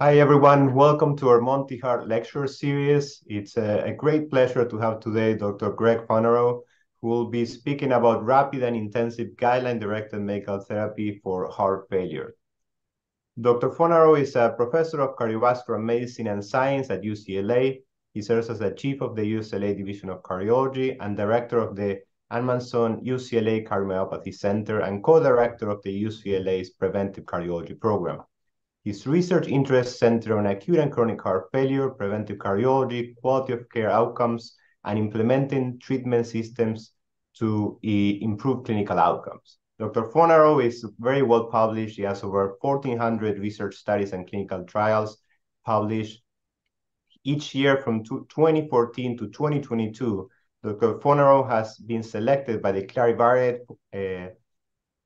Hi, everyone. Welcome to our MonteHeart Lecture Series. It's a, a great pleasure to have today Dr. Greg Fonarow, who will be speaking about rapid and intensive guideline-directed medical therapy for heart failure. Dr. Fonarow is a professor of cardiovascular medicine and science at UCLA. He serves as the chief of the UCLA Division of Cardiology and director of the Ahmanson UCLA Cardiomyopathy Center and co-director of the UCLA's Preventive Cardiology Program. His research interests center on acute and chronic heart failure, preventive cardiology, quality of care outcomes, and implementing treatment systems to improve clinical outcomes. Dr. Fonarow is very well published. He has over 1,400 research studies and clinical trials published each year from 2014 to 2022. Dr. Fonarow has been selected by the Clarivate uh,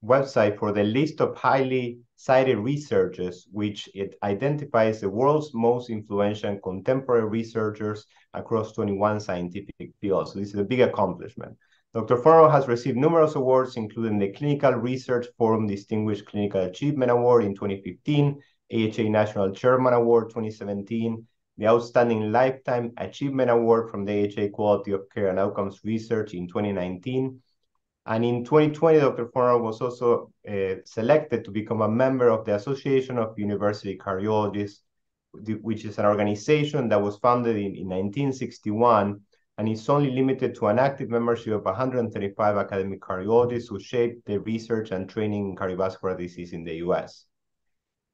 website for the list of highly cited researchers, which it identifies the world's most influential contemporary researchers across 21 scientific fields. So this is a big accomplishment. Dr. Fonarow has received numerous awards, including the Clinical Research Forum Distinguished Clinical Achievement Award in 2015, AHA National Chairman Award 2017, the Outstanding Lifetime Achievement Award from the AHA Quality of Care and Outcomes Research in 2019, and in 2020, Dr. Fonarow was also uh, selected to become a member of the Association of University Cardiologists, which is an organization that was founded in, in 1961 and is only limited to an active membership of 135 academic cardiologists who shaped the research and training in cardiovascular disease in the US.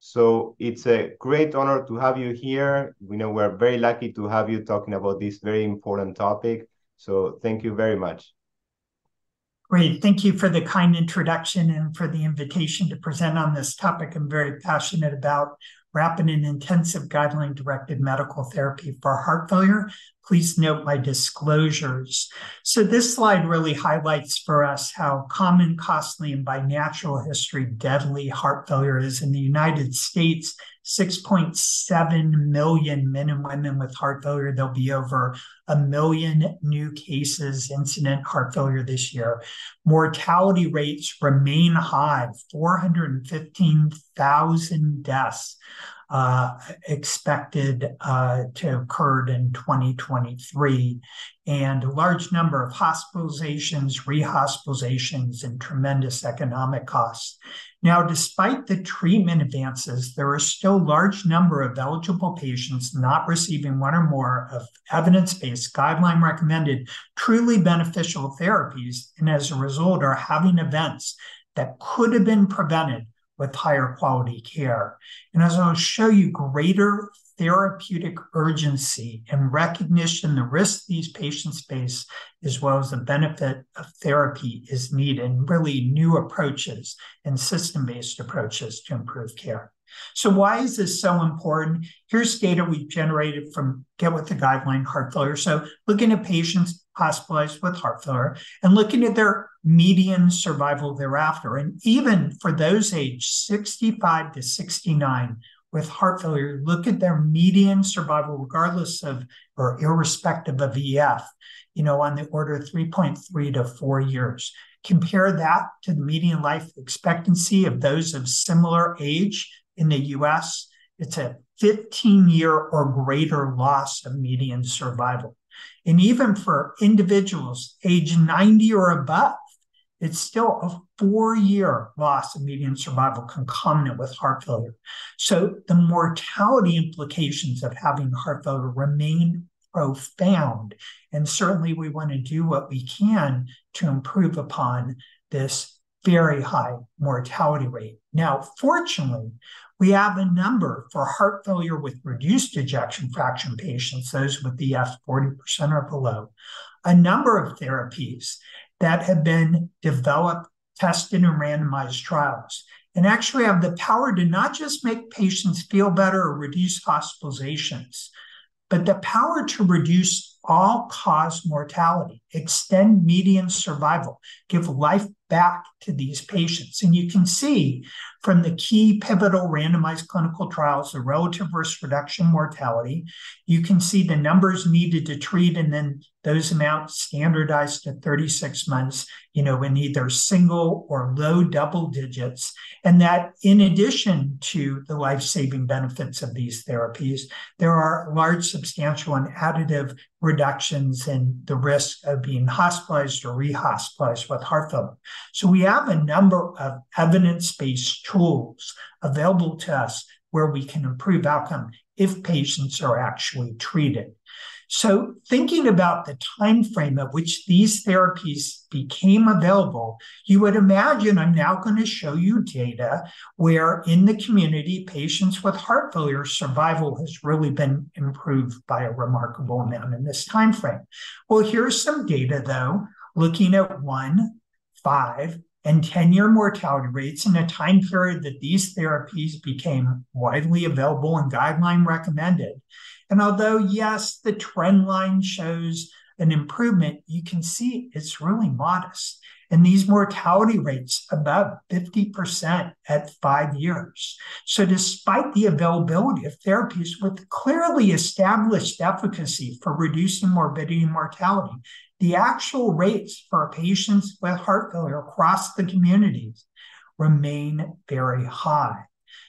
So it's a great honor to have you here. We know we're very lucky to have you talking about this very important topic. So thank you very much. Great. Thank you for the kind introduction and for the invitation to present on this topic. I'm very passionate about rapid and intensive guideline directed medical therapy for heart failure. Please note my disclosures. So, this slide really highlights for us how common, costly, and by natural history deadly heart failure is in the United States. 6.7 million men and women with heart failure. There'll be over a million new cases, incident heart failure this year. Mortality rates remain high 415,000 deaths expected uh, to occur in 2023, and a large number of hospitalizations, rehospitalizations, and tremendous economic costs. Now, despite the treatment advances, there are still large number of eligible patients not receiving one or more of evidence-based, guideline-recommended, truly beneficial therapies, and as a result are having events that could have been prevented with higher quality care. And as I'll show you, greater therapeutic urgency and recognition the risk these patients face, as well as the benefit of therapy, is needed, and really new approaches and system based approaches to improve care. So, why is this so important? Here's data we've generated from Get With the Guideline Heart Failure. So, looking at patients hospitalized with heart failure and looking at their median survival thereafter. And even for those aged 65 to 69 with heart failure, look at their median survival, regardless of or irrespective of EF, you know, on the order of 3.3 to four years. Compare that to the median life expectancy of those of similar age in the US. It's a 15 year or greater loss of median survival. And even for individuals age 90 or above, it's still a four year loss of median survival concomitant with heart failure. So the mortality implications of having heart failure remain profound. And certainly we want to do what we can to improve upon this very high mortality rate. Now, fortunately, we have a number for heart failure with reduced ejection fraction patients, those with the F40% or below, a number of therapies that have been developed, tested, and randomized trials, and actually have the power to not just make patients feel better or reduce hospitalizations, but the power to reduce all cause mortality, extend median survival, give life back to these patients. And you can see from the key pivotal randomized clinical trials, the relative risk reduction mortality, you can see the numbers needed to treat and then those amounts standardized to 36 months, you know, in either single or low double digits. And that in addition to the life-saving benefits of these therapies, there are large, substantial, and additive reductions in the risk of being hospitalized or rehospitalized with heart failure. So we have a number of evidence-based tools available to us where we can improve outcome if patients are actually treated. So thinking about the time frame at which these therapies became available, you would imagine I'm now going to show you data where in the community, patients with heart failure survival has really been improved by a remarkable amount in this time frame. Well, here's some data though, looking at one, five, and 10 year mortality rates in a time period that these therapies became widely available and guideline recommended. And although, yes, the trend line shows an improvement, you can see it's really modest. And these mortality rates above 50% at five years. So, despite the availability of therapies with clearly established efficacy for reducing morbidity and mortality, the actual rates for patients with heart failure across the communities remain very high.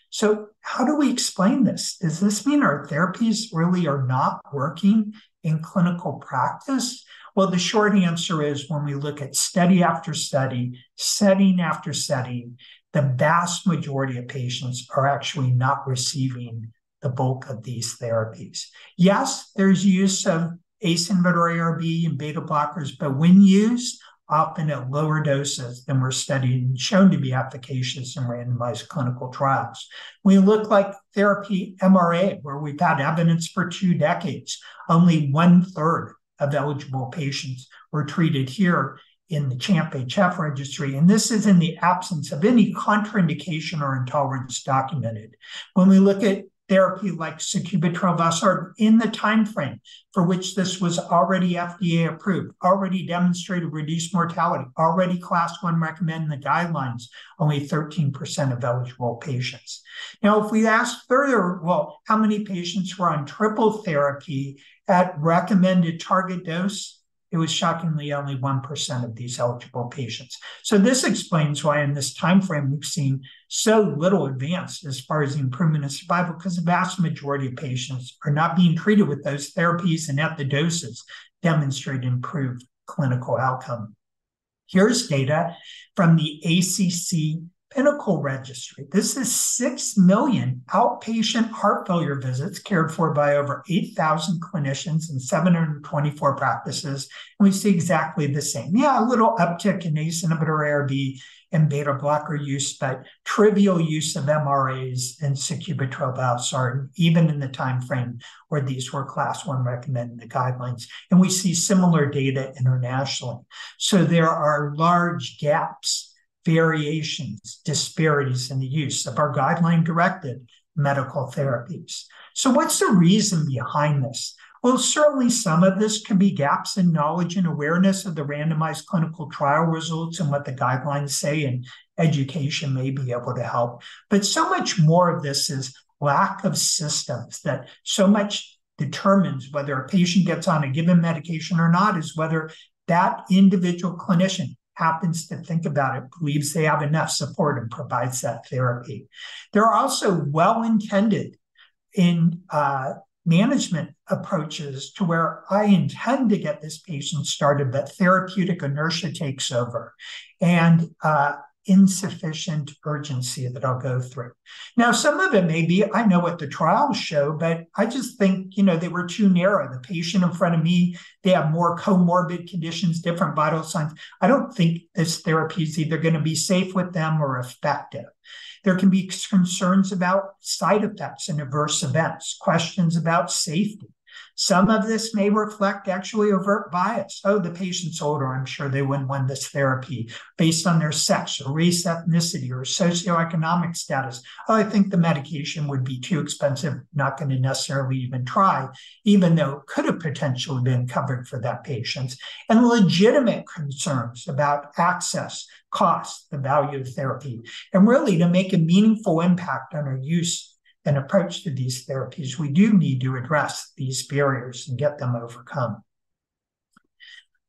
So, how do we explain this? Does this mean our therapies really are not working in clinical practice? Well, the short answer is when we look at study after study, setting after setting, the vast majority of patients are actually not receiving the bulk of these therapies. Yes, there's use of ACE inhibitor ARB and beta blockers, but when used, often at lower doses than were studied and shown to be efficacious in randomized clinical trials. We look like therapy MRA, where we've had evidence for two decades. Only one third of eligible patients were treated here in the CHAMP-HF registry, and this is in the absence of any contraindication or intolerance documented. When we look at therapy like sacubitril/valsartan in the time frame for which this was already FDA approved, already demonstrated reduced mortality, already class one recommend the guidelines, only 13% of eligible patients. Now, if we ask further, well, how many patients were on triple therapy at recommended target dose? It was shockingly only 1% of these eligible patients. So this explains why in this time frame we've seen so little advance as far as the improvement in survival because the vast majority of patients are not being treated with those therapies and at the doses demonstrate improved clinical outcome. Here's data from the ACC Pinnacle Registry. This is 6 million outpatient heart failure visits cared for by over 8,000 clinicians in 724 practices. And we see exactly the same. Yeah, a little uptick in ACE inhibitor ARB and beta blocker use, but trivial use of MRAs and sacubitril valsartan, even in the time frame where these were class one recommended in the guidelines. And we see similar data internationally. So there are large gaps variations, disparities in the use of our guideline directed medical therapies. So, what's the reason behind this? Well, certainly some of this can be gaps in knowledge and awareness of the randomized clinical trial results and what the guidelines say, and education may be able to help. But so much more of this is lack of systems that so much determines whether a patient gets on a given medication or not is whether that individual clinician happens to think about it believes they have enough support and provides that therapy. They're also well intended in uh, management approaches to where I intend to get this patient started, but therapeutic inertia takes over. And uh, insufficient urgency that I'll go through. Now, some of it may be, I know what the trials show, but I just think, you know, they were too narrow. The patient in front of me, they have more comorbid conditions, different vital signs. I don't think this therapy is either going to be safe with them or effective. There can be concerns about side effects and adverse events, questions about safety. Some of this may reflect actually overt bias. Oh, the patient's older. I'm sure they wouldn't want this therapy based on their sex or race, ethnicity, or socioeconomic status. Oh, I think the medication would be too expensive, not going to necessarily even try, even though it could have potentially been covered for that patient. And legitimate concerns about access, cost, the value of therapy, and really to make a meaningful impact on our use an approach to these therapies, we do need to address these barriers and get them overcome.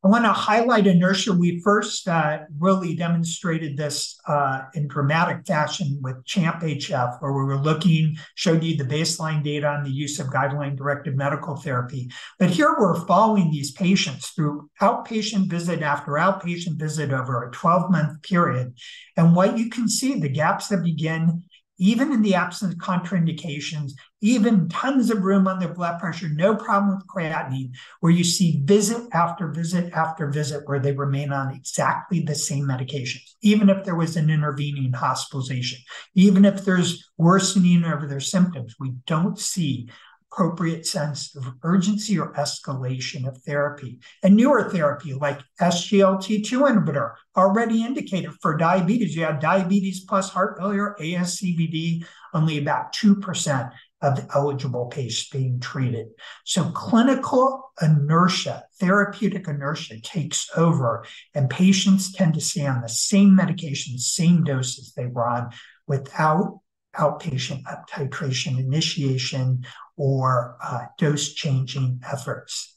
I want to highlight inertia. We first uh, really demonstrated this uh, in dramatic fashion with CHAMP HF, where we were looking, showed you the baseline data on the use of guideline directed medical therapy. But here we're following these patients through outpatient visit after outpatient visit over a 12 month period. And what you can see, the gaps that begin even in the absence of contraindications, even tons of room on their blood pressure, no problem with creatinine, where you see visit after visit after visit where they remain on exactly the same medications, even if there was an intervening hospitalization, even if there's worsening of their symptoms, we don't see appropriate sense of urgency or escalation of therapy. And newer therapy like SGLT2 inhibitor already indicated for diabetes. You have diabetes plus heart failure, ASCVD, only about 2% of the eligible patients being treated. So clinical inertia, therapeutic inertia takes over, and patients tend to stay on the same medication, same doses they were on without outpatient up titration initiation or uh, dose changing efforts.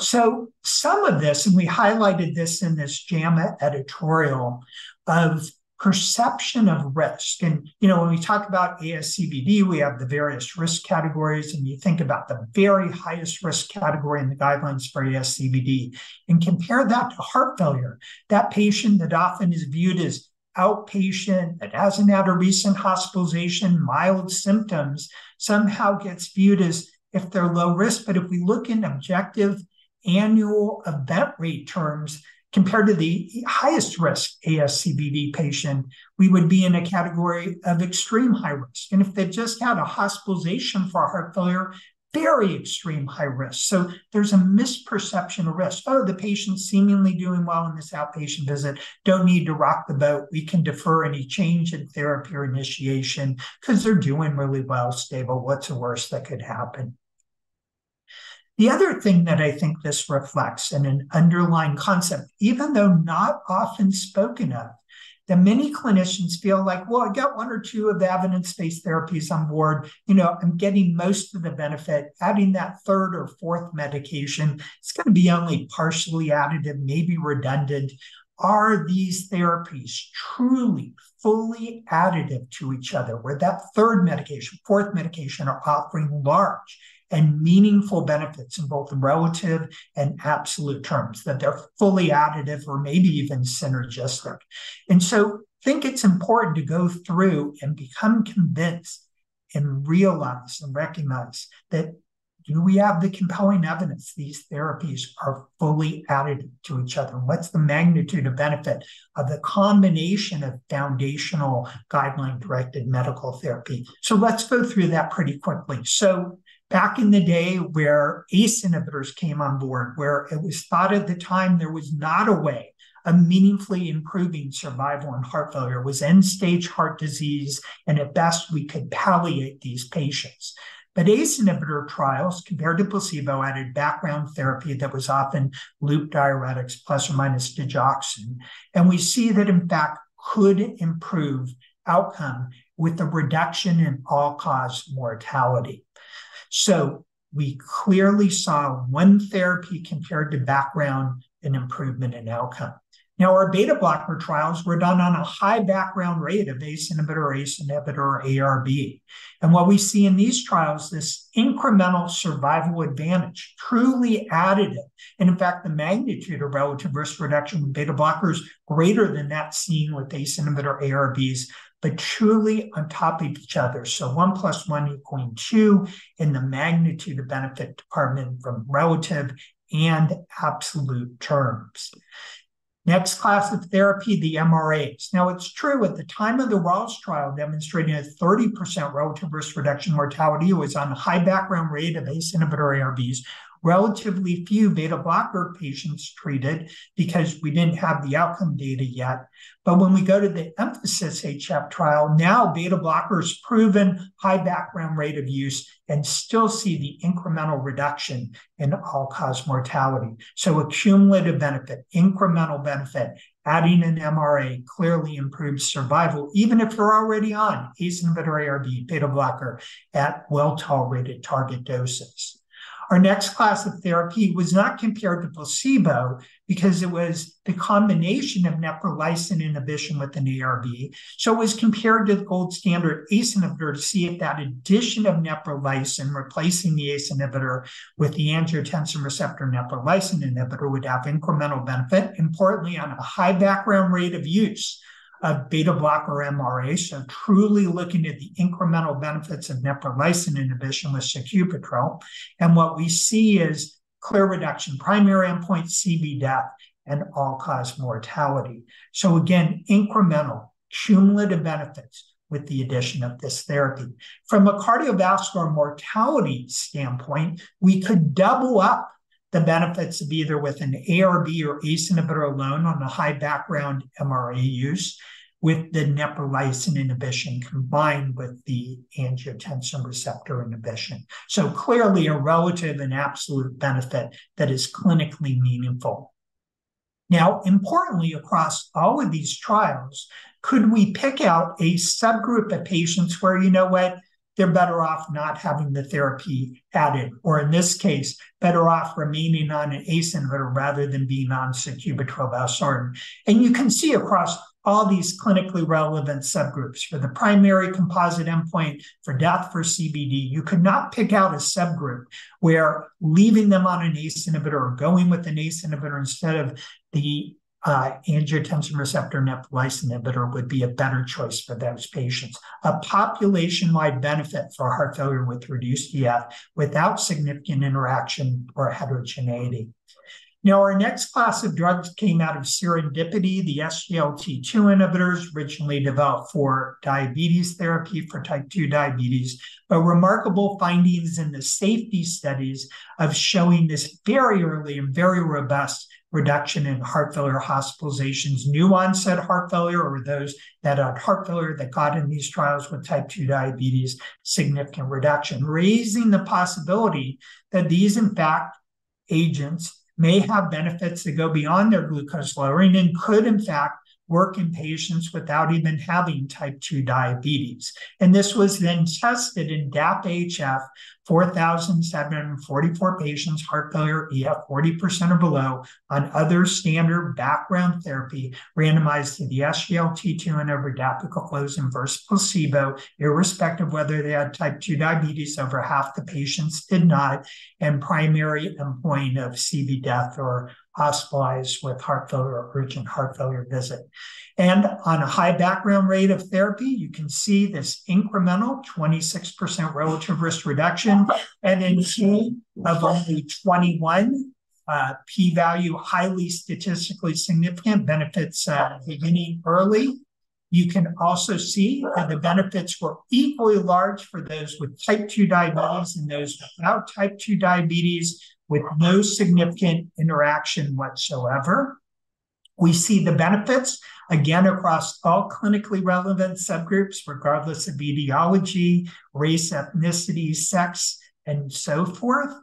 So, some of this, and we highlighted this in this JAMA editorial of perception of risk. And, you know, when we talk about ASCVD, we have the various risk categories, and you think about the very highest risk category in the guidelines for ASCVD and compare that to heart failure. That patient that often is viewed as outpatient that hasn't had a recent hospitalization, mild symptoms, somehow gets viewed as if they're low risk. But if we look in objective annual event rate terms, compared to the highest risk ASCVD patient, we would be in a category of extreme high risk. And if they just had a hospitalization for heart failure, very extreme high risk. So there's a misperception of risk. Oh, the patient's seemingly doing well in this outpatient visit. Don't need to rock the boat. We can defer any change in therapy or initiation because they're doing really well, stable. What's the worst that could happen? The other thing that I think this reflects and an underlying concept, even though not often spoken of, that many clinicians feel like, well, I got one or two of the evidence based therapies on board. You know, I'm getting most of the benefit. Adding that third or fourth medication, it's going to be only partially additive, maybe redundant. Are these therapies truly fully additive to each other, where that third medication, fourth medication are offering large and meaningful benefits in both relative and absolute terms, that they're fully additive or maybe even synergistic. And so I think it's important to go through and become convinced and realize and recognize that do we have the compelling evidence these therapies are fully additive to each other? What's the magnitude of benefit of the combination of foundational guideline directed medical therapy? So let's go through that pretty quickly. So back in the day where ACE inhibitors came on board, where it was thought at the time there was not a way of meaningfully improving survival in heart failure, was end stage heart disease, and at best we could palliate these patients. But ACE inhibitor trials compared to placebo added background therapy that was often loop diuretics plus or minus digoxin. And we see that, in fact, could improve outcome with a reduction in all cause mortality. So we clearly saw one therapy compared to background an improvement in outcome. Now, our beta blocker trials were done on a high background rate of ACE inhibitor, ACE inhibitor, or ARB. And what we see in these trials, this incremental survival advantage, truly additive. And in fact, the magnitude of relative risk reduction with beta blockers greater than that seen with ACE inhibitor ARBs but truly on top of each other. So one plus one equaling two in the magnitude of benefit department from relative and absolute terms. Next class of therapy, the MRAs. Now, it's true at the time of the RALES trial demonstrating a 30% relative risk reduction mortality, was on high background rate of ACE inhibitor ARBs, relatively few beta blocker patients treated because we didn't have the outcome data yet. But when we go to the EMPHASIS-HF trial, now beta blockers proven high background rate of use and still see the incremental reduction in all cause mortality. So a cumulative benefit, incremental benefit, adding an MRA clearly improves survival, even if you're already on ACE inhibitor ARB beta blocker at well tolerated target doses. Our next class of therapy was not compared to placebo because it was the combination of neprilysin inhibition with an ARB. So it was compared to the gold standard ACE inhibitor to see if that addition of neprilysin, replacing the ACE inhibitor with the angiotensin receptor neprilysin inhibitor, would have incremental benefit, importantly, on a high background rate of use of beta blocker MRA, so truly looking at the incremental benefits of neprilysin inhibition with sacubitril. And what we see is clear reduction, primary endpoint CV death, and all-cause mortality. So again, incremental, cumulative benefits with the addition of this therapy. From a cardiovascular mortality standpoint, we could double up the benefits of either with an ARB or ACE inhibitor alone on a high background MRA use, with the neprilysin inhibition combined with the angiotensin receptor inhibition. So clearly a relative and absolute benefit that is clinically meaningful. Now, importantly, across all of these trials, could we pick out a subgroup of patients where, you know what, they're better off not having the therapy added, or in this case, better off remaining on an ACE inhibitor rather than being on sacubitril valsartan. And you can see across all these clinically relevant subgroups for the primary composite endpoint for death for CBD. you could not pick out a subgroup where leaving them on an ACE inhibitor or going with an ACE inhibitor instead of the uh, angiotensin receptor neprilysin inhibitor would be a better choice for those patients. A population wide benefit for heart failure with reduced EF without significant interaction or heterogeneity. Now, our next class of drugs came out of serendipity, the SGLT2 inhibitors, originally developed for diabetes therapy for type 2 diabetes, but remarkable findings in the safety studies of showing this very early and very robust reduction in heart failure hospitalizations, new onset heart failure, or those that had heart failure that got in these trials with type 2 diabetes, significant reduction, raising the possibility that these, in fact, agents may have benefits that go beyond their glucose lowering and could, in fact, work in patients without even having type 2 diabetes. And this was then tested in DAPA-HF 4,744 patients, heart failure, EF 40% or below, on other standard background therapy, randomized to the SGLT2 and over dapagliflozin versus placebo, irrespective whether they had type 2 diabetes. Over half the patients did not, and primary endpoint of CV death or hospitalized with heart failure or urgent heart failure visit. And on a high background rate of therapy, you can see this incremental 26% relative risk reduction NNT of only 21 uh, p value highly statistically significant benefits uh, beginning early. You can also see that the benefits were equally large for those with type 2 diabetes and those without type 2 diabetes with no significant interaction whatsoever. We see the benefits again across all clinically relevant subgroups, regardless of etiology, race, ethnicity, sex, and so forth.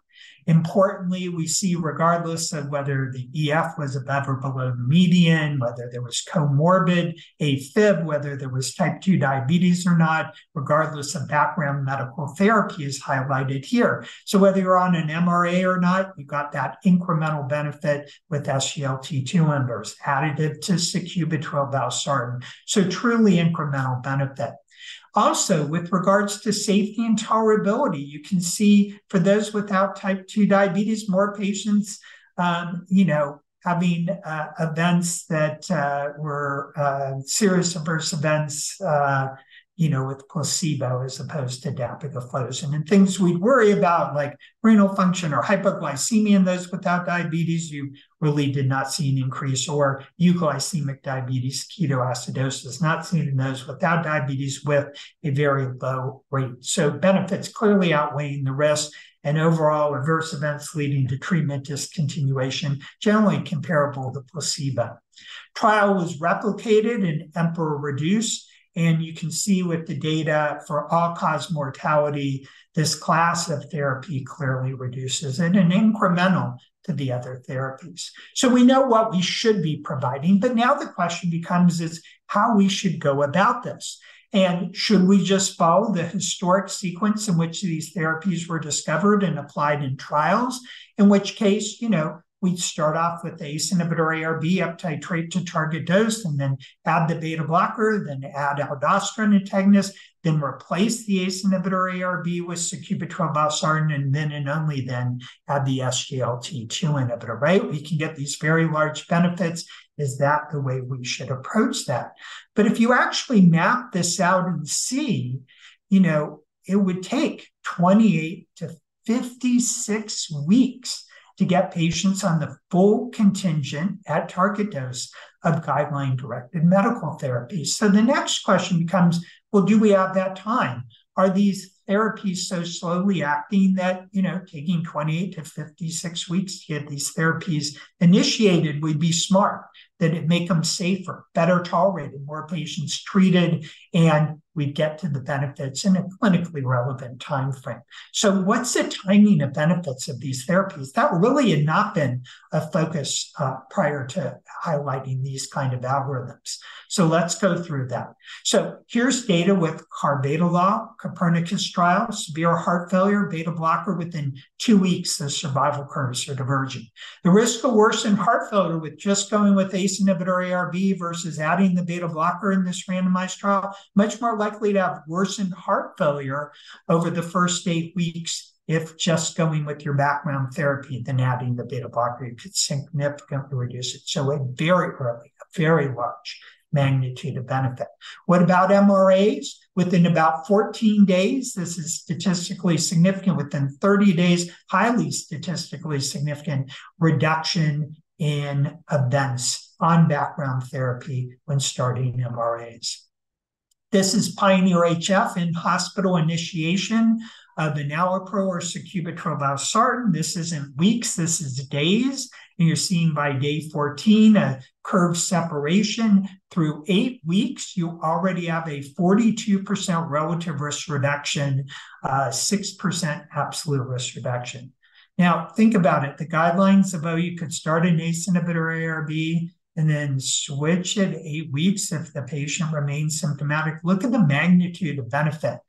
Importantly, we see, regardless of whether the EF was above or below the median, whether there was comorbid AFib, whether there was type 2 diabetes or not, regardless of background medical therapy, is highlighted here. So, whether you're on an MRA or not, you got that incremental benefit with SGLT2 inhibitors, additive to sacubitril valsartan. So, truly incremental benefit. Also, with regards to safety and tolerability, you can see for those without type 2 diabetes, more patients, um, you know, having uh, events that uh, were uh, serious adverse events, uh, you know, with placebo as opposed to dapagliflozin. And things we'd worry about, like renal function or hypoglycemia in those without diabetes, you really did not see an increase, or euglycemic diabetes, ketoacidosis, not seen in those without diabetes with a very low rate. So benefits clearly outweighing the risk and overall adverse events leading to treatment discontinuation, generally comparable to placebo. Trial was replicated in Emperor Reduce, and you can see with the data for all-cause mortality, this class of therapy clearly reduces and an incremental to the other therapies. So we know what we should be providing, but now the question becomes is how we should go about this. And should we just follow the historic sequence in which these therapies were discovered and applied in trials? In which case, you know, we'd start off with ACE inhibitor ARB up titrate to target dose, and then add the beta blocker, then add aldosterone antagonist, then replace the ACE inhibitor ARB with sacubitril valsartan, and then and only then add the SGLT2 inhibitor, right? We can get these very large benefits is that the way we should approach that? But if you actually map this out and see, you know, it would take 28 to 56 weeks to get patients on the full contingent at target dose of guideline directed medical therapies. So the next question becomes well, do we have that time? Are these therapies so slowly acting that, you know, taking 28 to 56 weeks to get these therapies initiated would be smart? That it make them safer, better tolerated, more patients treated, and we get to the benefits in a clinically relevant time frame. So what's the timing of benefits of these therapies? That really had not been a focus uh, prior to highlighting these kind of algorithms. So let's go through that. So here's data with carvedilol, Copernicus trial, severe heart failure, beta blocker within two weeks, the survival curves are diverging. The risk of worsened heart failure with just going with Inhibitor ARB versus adding the beta blocker in this randomized trial, much more likely to have worsened heart failure over the first eight weeks if just going with your background therapy than adding the beta blocker. You could significantly reduce it. So a very early, a very large magnitude of benefit. What about MRAs? Within about 14 days, this is statistically significant. Within 30 days, highly statistically significant reduction in events on background therapy when starting MRAs. This is Pioneer HF in hospital initiation of enalapril or sacubitril valsartan. This isn't weeks, this is days. And you're seeing by day 14 a curve separation. Through eight weeks, you already have a 42% relative risk reduction, uh, 6% absolute risk reduction. Now, think about it. The guidelines about you could start an ACE inhibitor ARB and then switch at eight weeks if the patient remains symptomatic. Look at the magnitude of benefit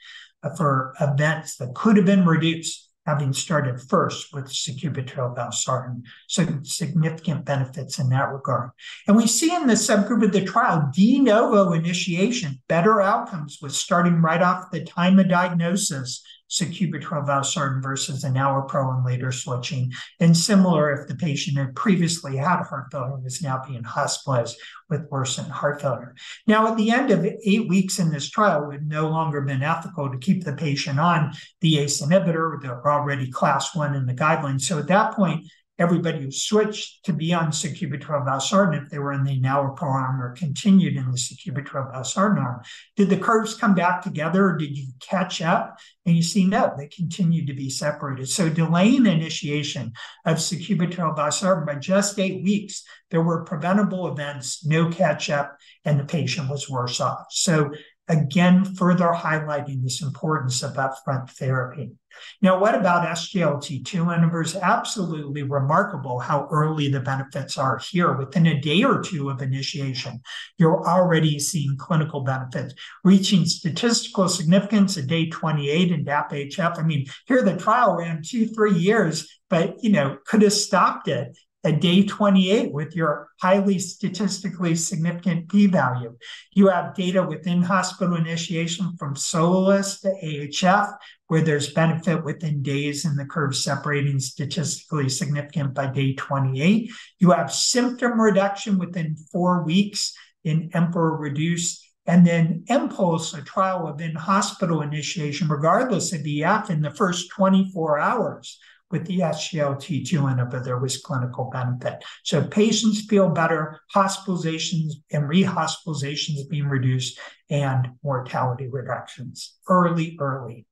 for events that could have been reduced having started first with sacubitril valsartan. So significant benefits in that regard. And we see in the subgroup of the trial de novo initiation, better outcomes with starting right off the time of diagnosis sacubitril valsartan versus enalapril and later switching. And similar if the patient had previously had heart failure is now being hospitalized with worsened heart failure. Now, at the end of eight weeks in this trial, it would no longer been ethical to keep the patient on the ACE inhibitor. They're already class one in the guidelines. So at that point, everybody who switched to be on sacubitril valsartan if they were in the enalapril arm or continued in the sacubitril valsartan arm. Did the curves come back together or did you catch up? And you see, no, they continued to be separated. So delaying initiation of sacubitril valsartan by just eight weeks, there were preventable events, no catch up, and the patient was worse off. So again, further highlighting this importance of upfront therapy. Now, what about SGLT2 inhibitors? Absolutely remarkable how early the benefits are here. Within a day or two of initiation, you're already seeing clinical benefits, reaching statistical significance at day 28 in DAPA-HF. I mean, here the trial ran two, three years, but you know, could have stopped it at day 28 with your highly statistically significant p value. You have data within hospital initiation from SOLOIST to AHF, where there's benefit within days and the curve separating statistically significant by day 28. You have symptom reduction within four weeks in Emperor Reduce And then EMPULSE, a trial of in hospital initiation, regardless of EF, in the first 24 hours with the SGLT2 inhibitor, there was clinical benefit. So patients feel better, hospitalizations and rehospitalizations being reduced, and mortality reductions early, early.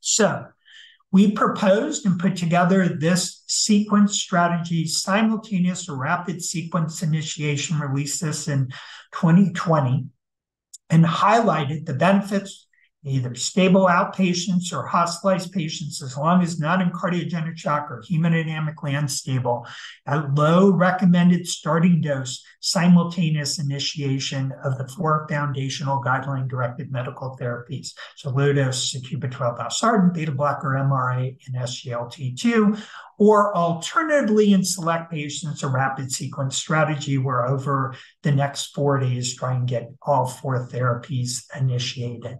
So we proposed and put together this sequence strategy, simultaneous rapid sequence initiation, released this in 2020, and highlighted the benefits either stable outpatients or hospitalized patients, as long as not in cardiogenic shock or hemodynamically unstable, at low recommended starting dose, simultaneous initiation of the four foundational guideline-directed medical therapies. So low dose sacubitril valsartan, beta blocker, MRA, and SGLT2, or alternatively, in select patients, a rapid sequence strategy where over the next four days, try and get all four therapies initiated.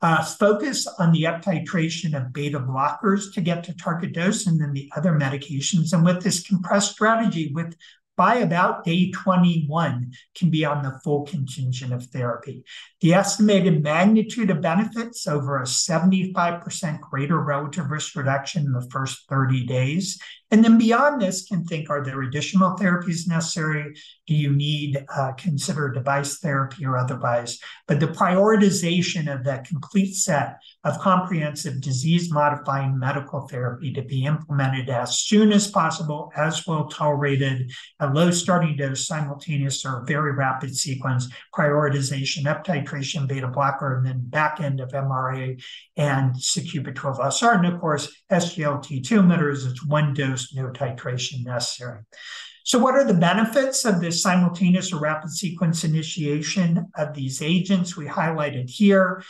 Uh, focus on the uptitration of beta blockers to get to target dose and then the other medications. And with this compressed strategy, with by about day 21 can be on the full contingent of therapy. The estimated magnitude of benefits over a 75% greater relative risk reduction in the first 30 days. And then beyond this, can think are there additional therapies necessary? Do you need uh, consider device therapy or otherwise? But the prioritization of that complete set of comprehensive disease modifying medical therapy to be implemented as soon as possible, as well tolerated, a low starting dose, simultaneous or very rapid sequence, prioritization, up titration, beta blocker, and then back end of MRA and valsartan. And of course, SGLT2 inhibitors, it's one dose, no titration necessary. So, what are the benefits of this simultaneous or rapid sequence initiation of these agents? We highlighted here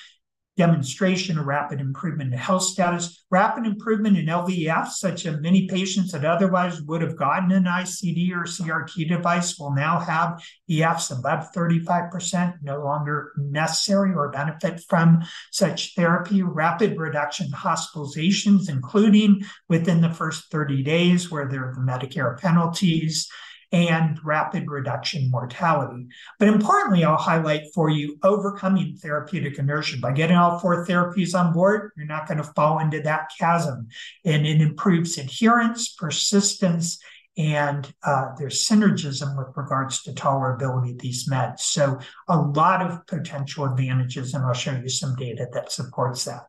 demonstration of rapid improvement in health status, rapid improvement in LVEF, such that many patients that otherwise would have gotten an ICD or CRT device will now have EFs above 35%, no longer necessary or benefit from such therapy, rapid reduction in hospitalizations, including within the first 30 days where there are the Medicare penalties and rapid reduction mortality. But importantly, I'll highlight for you overcoming therapeutic inertia. By getting all four therapies on board, you're not going to fall into that chasm. And it improves adherence, persistence, and uh, there's synergism with regards to tolerability of these meds. So, a lot of potential advantages, and I'll show you some data that supports that.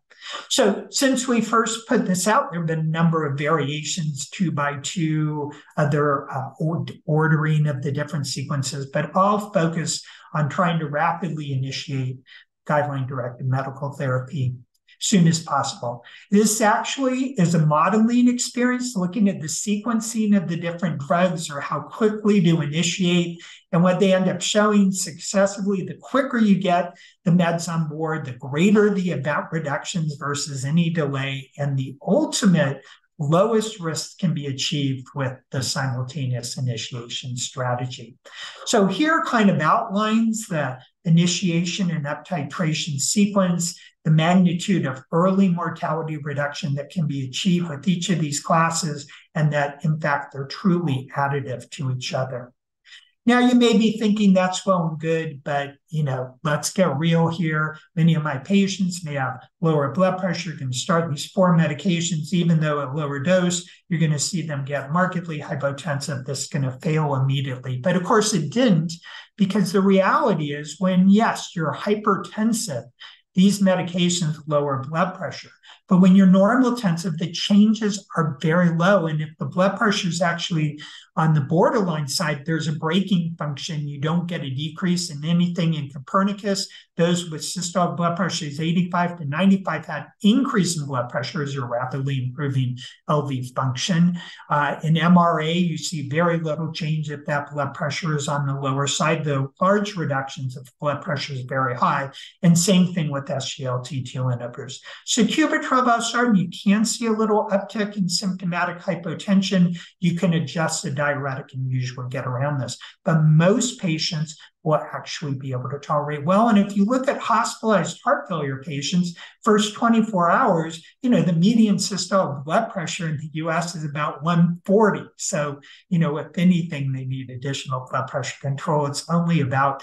So since we first put this out, there have been a number of variations, two by two, other uh, ordering of the different sequences, but all focus on trying to rapidly initiate guideline-directed medical therapy soon as possible. This actually is a modeling experience looking at the sequencing of the different drugs or how quickly to initiate. And what they end up showing successively, the quicker you get the meds on board, the greater the event reductions versus any delay. And the ultimate lowest risk can be achieved with the simultaneous initiation strategy. So here kind of outlines the initiation and uptitration sequence the magnitude of early mortality reduction that can be achieved with each of these classes, and that in fact they're truly additive to each other. Now you may be thinking that's well and good, but you know, let's get real here. Many of my patients may have lower blood pressure, You're going to start these four medications, even though at lower dose, you're going to see them get markedly hypotensive. This is going to fail immediately. But of course it didn't, because the reality is when yes, you're hypertensive, these medications lower blood pressure. But when you're normotensive, the changes are very low. And if the blood pressure is actually on the borderline side, there's a braking function. You don't get a decrease in anything in Copernicus. Those with systolic blood pressure is 85 to 95 had increase in blood pressure as you're rapidly improving LV function. Uh, in MRA, you see very little change if that blood pressure is on the lower side, though large reductions if blood pressure is very high. And same thing with SGLT2 inhibitors. Sacubitril you can see a little uptick in symptomatic hypotension. You can adjust the diuretic and usually get around this. But most patients will actually be able to tolerate well. And if you look at hospitalized heart failure patients, first 24 hours, you know, the median systolic blood pressure in the US is about 140. So, you know, if anything, they need additional blood pressure control. It's only about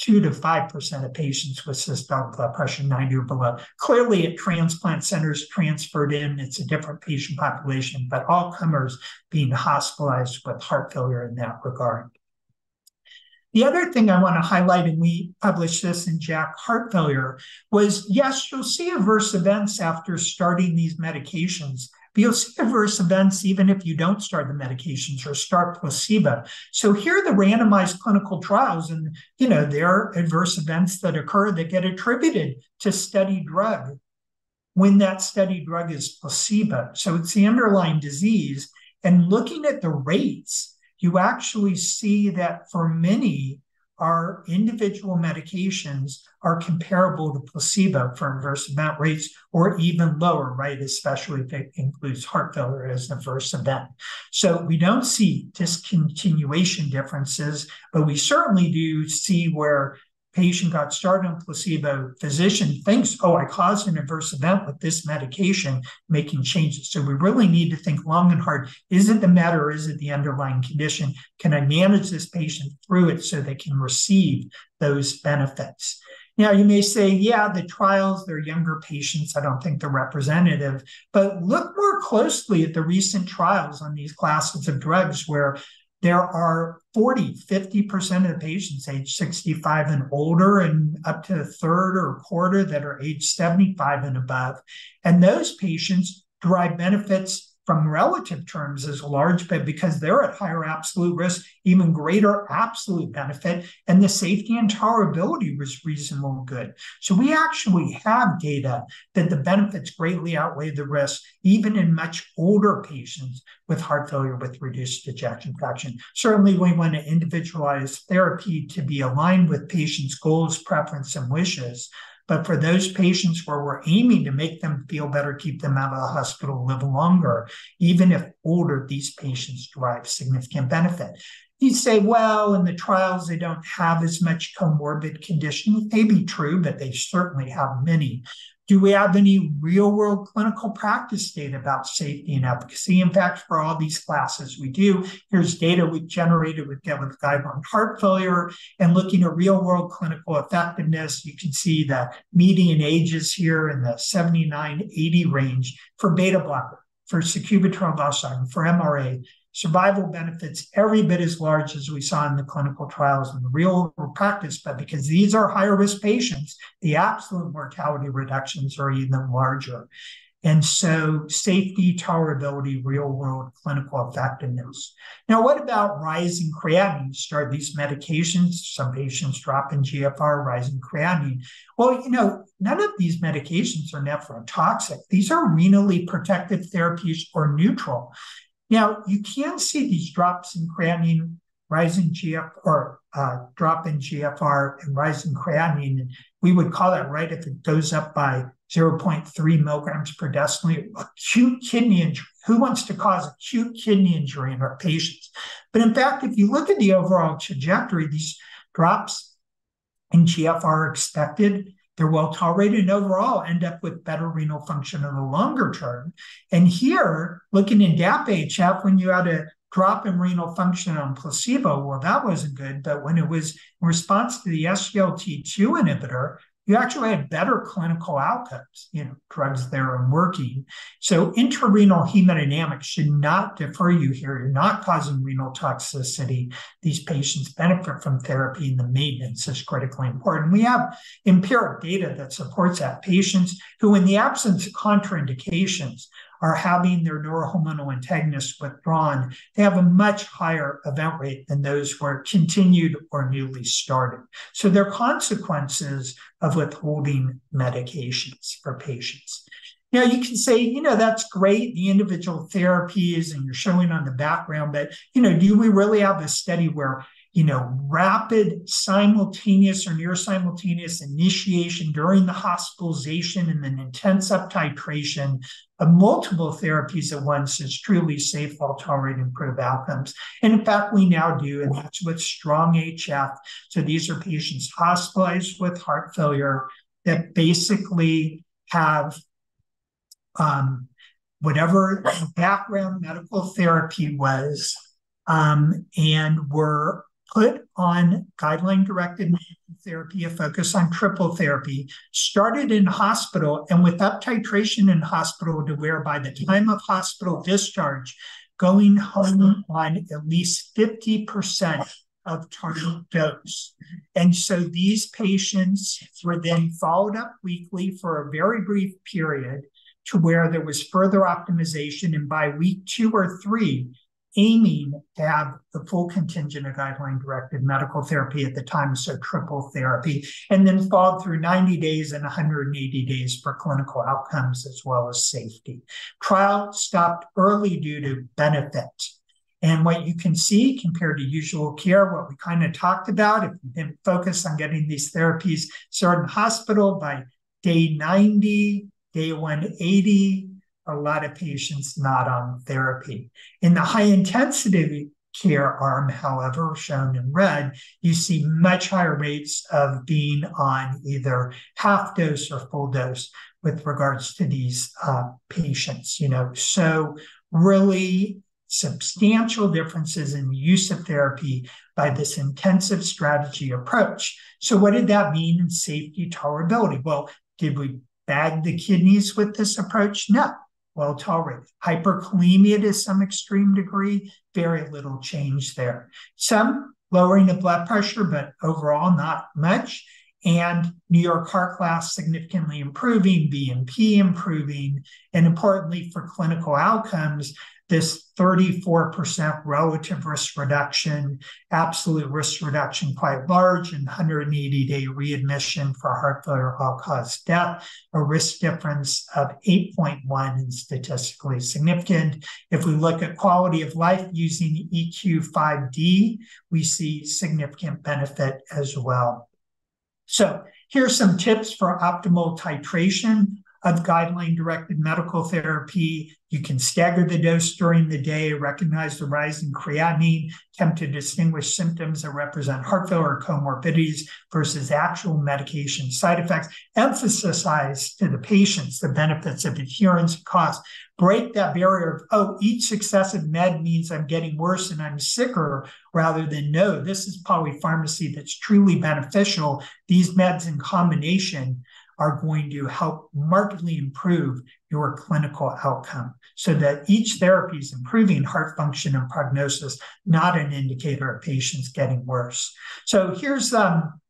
2 to 5% of patients with systolic blood pressure 90 or below. Clearly, at transplant centers transferred in, it's a different patient population, but all comers being hospitalized with heart failure in that regard. The other thing I want to highlight, and we published this in JACC Heart Failure, was yes, you'll see adverse events after starting these medications, but you'll see adverse events even if you don't start the medications or start placebo. So here are the randomized clinical trials, and you know there are adverse events that occur that get attributed to study drug when that study drug is placebo. So it's the underlying disease. And looking at the rates you actually see that for many, our individual medications are comparable to placebo for adverse event rates or even lower, right? Especially if it includes heart failure as an adverse event. So we don't see discontinuation differences, but we certainly do see where patient got started on placebo, physician thinks, oh, I caused an adverse event with this medication, making changes. So we really need to think long and hard. Is it the matter or is it the underlying condition? Can I manage this patient through it so they can receive those benefits? Now, you may say, yeah, the trials, they're younger patients. I don't think they're representative. But look more closely at the recent trials on these classes of drugs where there are 40, 50% of the patients age 65 and older, and up to a third or a quarter that are age 75 and above. And those patients derive benefits from relative terms as large, but because they're at higher absolute risk, even greater absolute benefit, and the safety and tolerability was reasonable good. So we actually have data that the benefits greatly outweigh the risk, even in much older patients with heart failure with reduced ejection fraction. Certainly, we want to individualize therapy to be aligned with patients' goals, preference, and wishes. But for those patients where we're aiming to make them feel better, keep them out of the hospital, live longer, even if older, these patients derive significant benefit. You say, well, in the trials, they don't have as much comorbid conditions. May be true, but they certainly have many. Do we have any real world clinical practice data about safety and efficacy? In fact, for all these classes, we do. Here's data we generated with with guideline heart failure and looking at real world clinical effectiveness. You can see the median ages here in the 79 80 range for beta blocker, for sacubitril valsartan, for MRA, survival benefits every bit as large as we saw in the clinical trials in the real world practice, but because these are higher risk patients, the absolute mortality reductions are even larger. And so, safety, tolerability, real world clinical effectiveness. Now, what about rising creatinine? Start these medications. Some patients drop in GFR, rising creatinine. Well, you know, none of these medications are nephrotoxic. These are renally protective therapies or neutral. Now, you can see these drops in creatinine, rising GF or uh, drop in GFR and rising creatinine. And we would call that right if it goes up by 0.3 milligrams per deciliter. Acute kidney injury. Who wants to cause acute kidney injury in our patients? But in fact, if you look at the overall trajectory, these drops in GFR are expected they're well tolerated and overall end up with better renal function in the longer term. And here, looking in DAPA-HF, when you had a drop in renal function on placebo, well, that wasn't good. But when it was in response to the SGLT2 inhibitor, you actually had better clinical outcomes. You know, drugs there are working. So intrarenal hemodynamics should not defer you here. You're not causing renal toxicity. These patients benefit from therapy, and the maintenance is critically important. We have empiric data that supports that. Patients who, in the absence of contraindications, are having their neurohormonal antagonists withdrawn, they have a much higher event rate than those who are continued or newly started. So there are consequences of withholding medications for patients. Now you can say, you know, that's great, the individual therapies and you're showing on the background, but you know, do we really have a study where you know, rapid simultaneous or near simultaneous initiation during the hospitalization and then intense up titration of multiple therapies at once is truly safe, well tolerated, improve outcomes. And in fact, we now do, and that's with STRONG-HF. So these are patients hospitalized with heart failure that basically have um, whatever background medical therapy was um, and were put on guideline directed therapy, a focus on triple therapy, started in hospital and with up titration in hospital to where by the time of hospital discharge, going home on at least 50% of target dose. And so these patients were then followed up weekly for a very brief period to where there was further optimization. And by week two or three, aiming to have the full contingent of guideline directed medical therapy at the time, so triple therapy, and then followed through 90 days and 180 days for clinical outcomes as well as safety. Trial stopped early due to benefit. And what you can see compared to usual care, what we kind of talked about, if you didn't focus on getting these therapies started in hospital by day 90, day 180, a lot of patients not on therapy. In the high intensity care arm, however, shown in red, you see much higher rates of being on either half dose or full dose with regards to these uh, patients. You know, so really substantial differences in use of therapy by this intensive strategy approach. So, what did that mean in safety tolerability? Well, did we bag the kidneys with this approach? No well tolerated. Hyperkalemia to some extreme degree, very little change there. Some lowering of blood pressure, but overall not much. And New York Heart Class significantly improving, BNP improving, and importantly for clinical outcomes, this 34% relative risk reduction, absolute risk reduction quite large, and 180 day readmission for heart failure all cause death, a risk difference of 8.1 and statistically significant. If we look at quality of life using EQ5D, we see significant benefit as well. So here's some tips for optimal titration of guideline directed medical therapy. You can stagger the dose during the day, recognize the rise in creatinine, attempt to distinguish symptoms that represent heart failure or comorbidities versus actual medication side effects, emphasize to the patients the benefits of adherence and cost, break that barrier of, oh, each successive med means I'm getting worse and I'm sicker, rather than no, this is polypharmacy that's truly beneficial. These meds in combination are going to help markedly improve your clinical outcome so that each therapy is improving heart function and prognosis, not an indicator of patients getting worse. So here's um,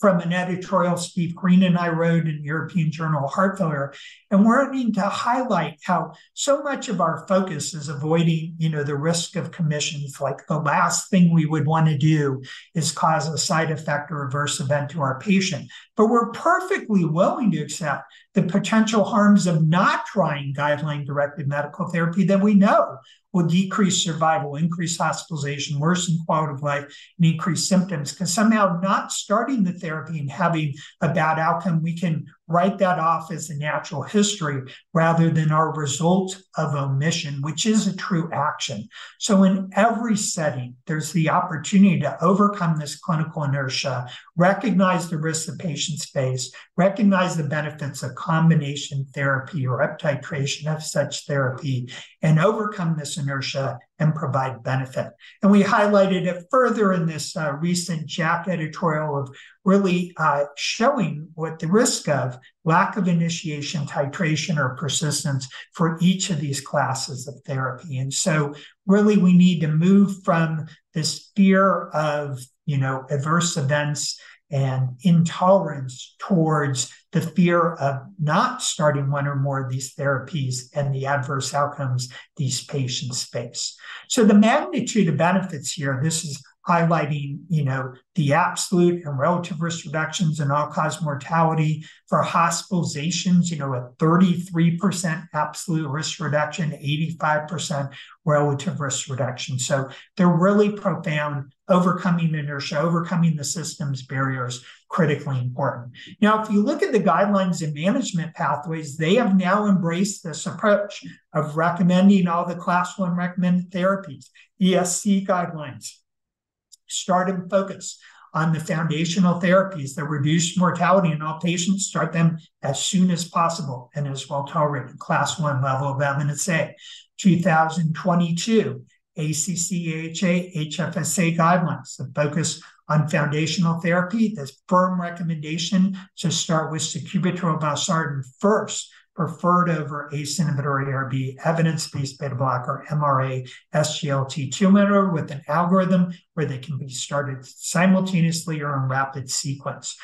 from an editorial Steve Greene and I wrote in European Journal of Heart Failure, and we're wanting to highlight how so much of our focus is avoiding, you know, the risk of commissions. Like the last thing we would want to do is cause a side effect or adverse event to our patient. But we're perfectly willing to accept the potential harms of not trying guideline directed medical therapy that we know will decrease survival, increase hospitalization, worsen quality of life, and increase symptoms. Because somehow not starting the therapy and having a bad outcome, we can write that off as a natural history rather than our result of omission, which is a true action. So, in every setting, there's the opportunity to overcome this clinical inertia, recognize the risks the patients face, recognize the benefits of combination therapy or up titration of such therapy, and overcome this inertia and provide benefit. And we highlighted it further in this uh, recent JACC editorial of really uh, showing what the risk of lack of initiation, titration, or persistence for each of these classes of therapy. And so, really, we need to move from this fear of you know adverse events and intolerance towards the fear of not starting one or more of these therapies and the adverse outcomes these patients face. So the magnitude of benefits here, this is highlighting, you know, the absolute and relative risk reductions in all-cause mortality for hospitalizations, you know, a 33% absolute risk reduction, 85% relative risk reduction. So they're really profound, overcoming inertia, overcoming the systems barriers, critically important. Now, if you look at the guidelines and management pathways, they have now embraced this approach of recommending all the class one recommended therapies, ESC guidelines, start and focus on the foundational therapies that reduce mortality in all patients, start them as soon as possible and as well tolerated. Class one level of evidence A. 2022, ACC/AHA, HFSA guidelines that focus on foundational therapy. The firm recommendation to start with sacubitril valsartan first, preferred over ACE inhibitor ARB, evidence-based beta blocker, MRA, SGLT2 inhibitor with an algorithm where they can be started simultaneously or in rapid sequence.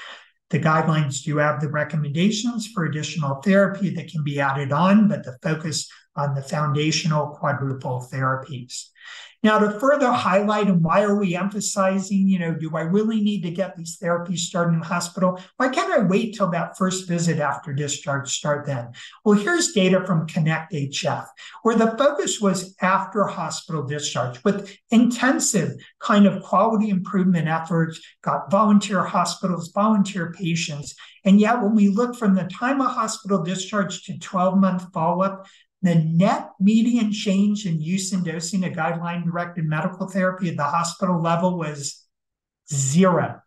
The guidelines do have the recommendations for additional therapy that can be added on, but the focus on the foundational quadruple therapies. Now, to further highlight and why are we emphasizing, you know, do I really need to get these therapies started in the hospital? Why can't I wait till that first visit after discharge, start then? Well, here's data from CONNECT-HF, where the focus was after hospital discharge with intensive kind of quality improvement efforts, got volunteer hospitals, volunteer patients. And yet, when we look from the time of hospital discharge to 12 month follow up, the net median change in use and dosing of guideline directed medical therapy at the hospital level was zero.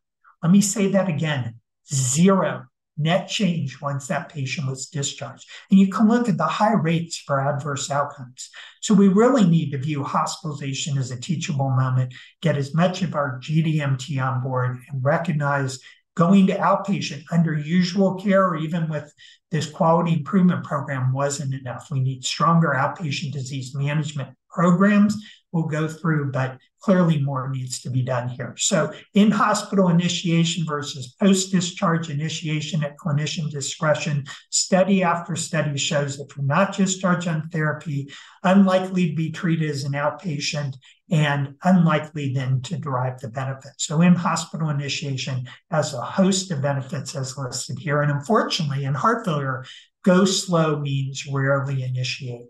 Let me say that again zero net change once that patient was discharged. And you can look at the high rates for adverse outcomes. So we really need to view hospitalization as a teachable moment, get as much of our GDMT on board, and recognize going to outpatient under usual care or even with this quality improvement program wasn't enough. We need stronger outpatient disease management programs we'll go through, but clearly more needs to be done here. So, in hospital initiation versus post discharge initiation at clinician discretion, study after study shows that for not discharged on therapy, unlikely to be treated as an outpatient and unlikely then to derive the benefit. So, in hospital initiation has a host of benefits as listed here. And unfortunately, in heart failure, go slow means rarely initiate.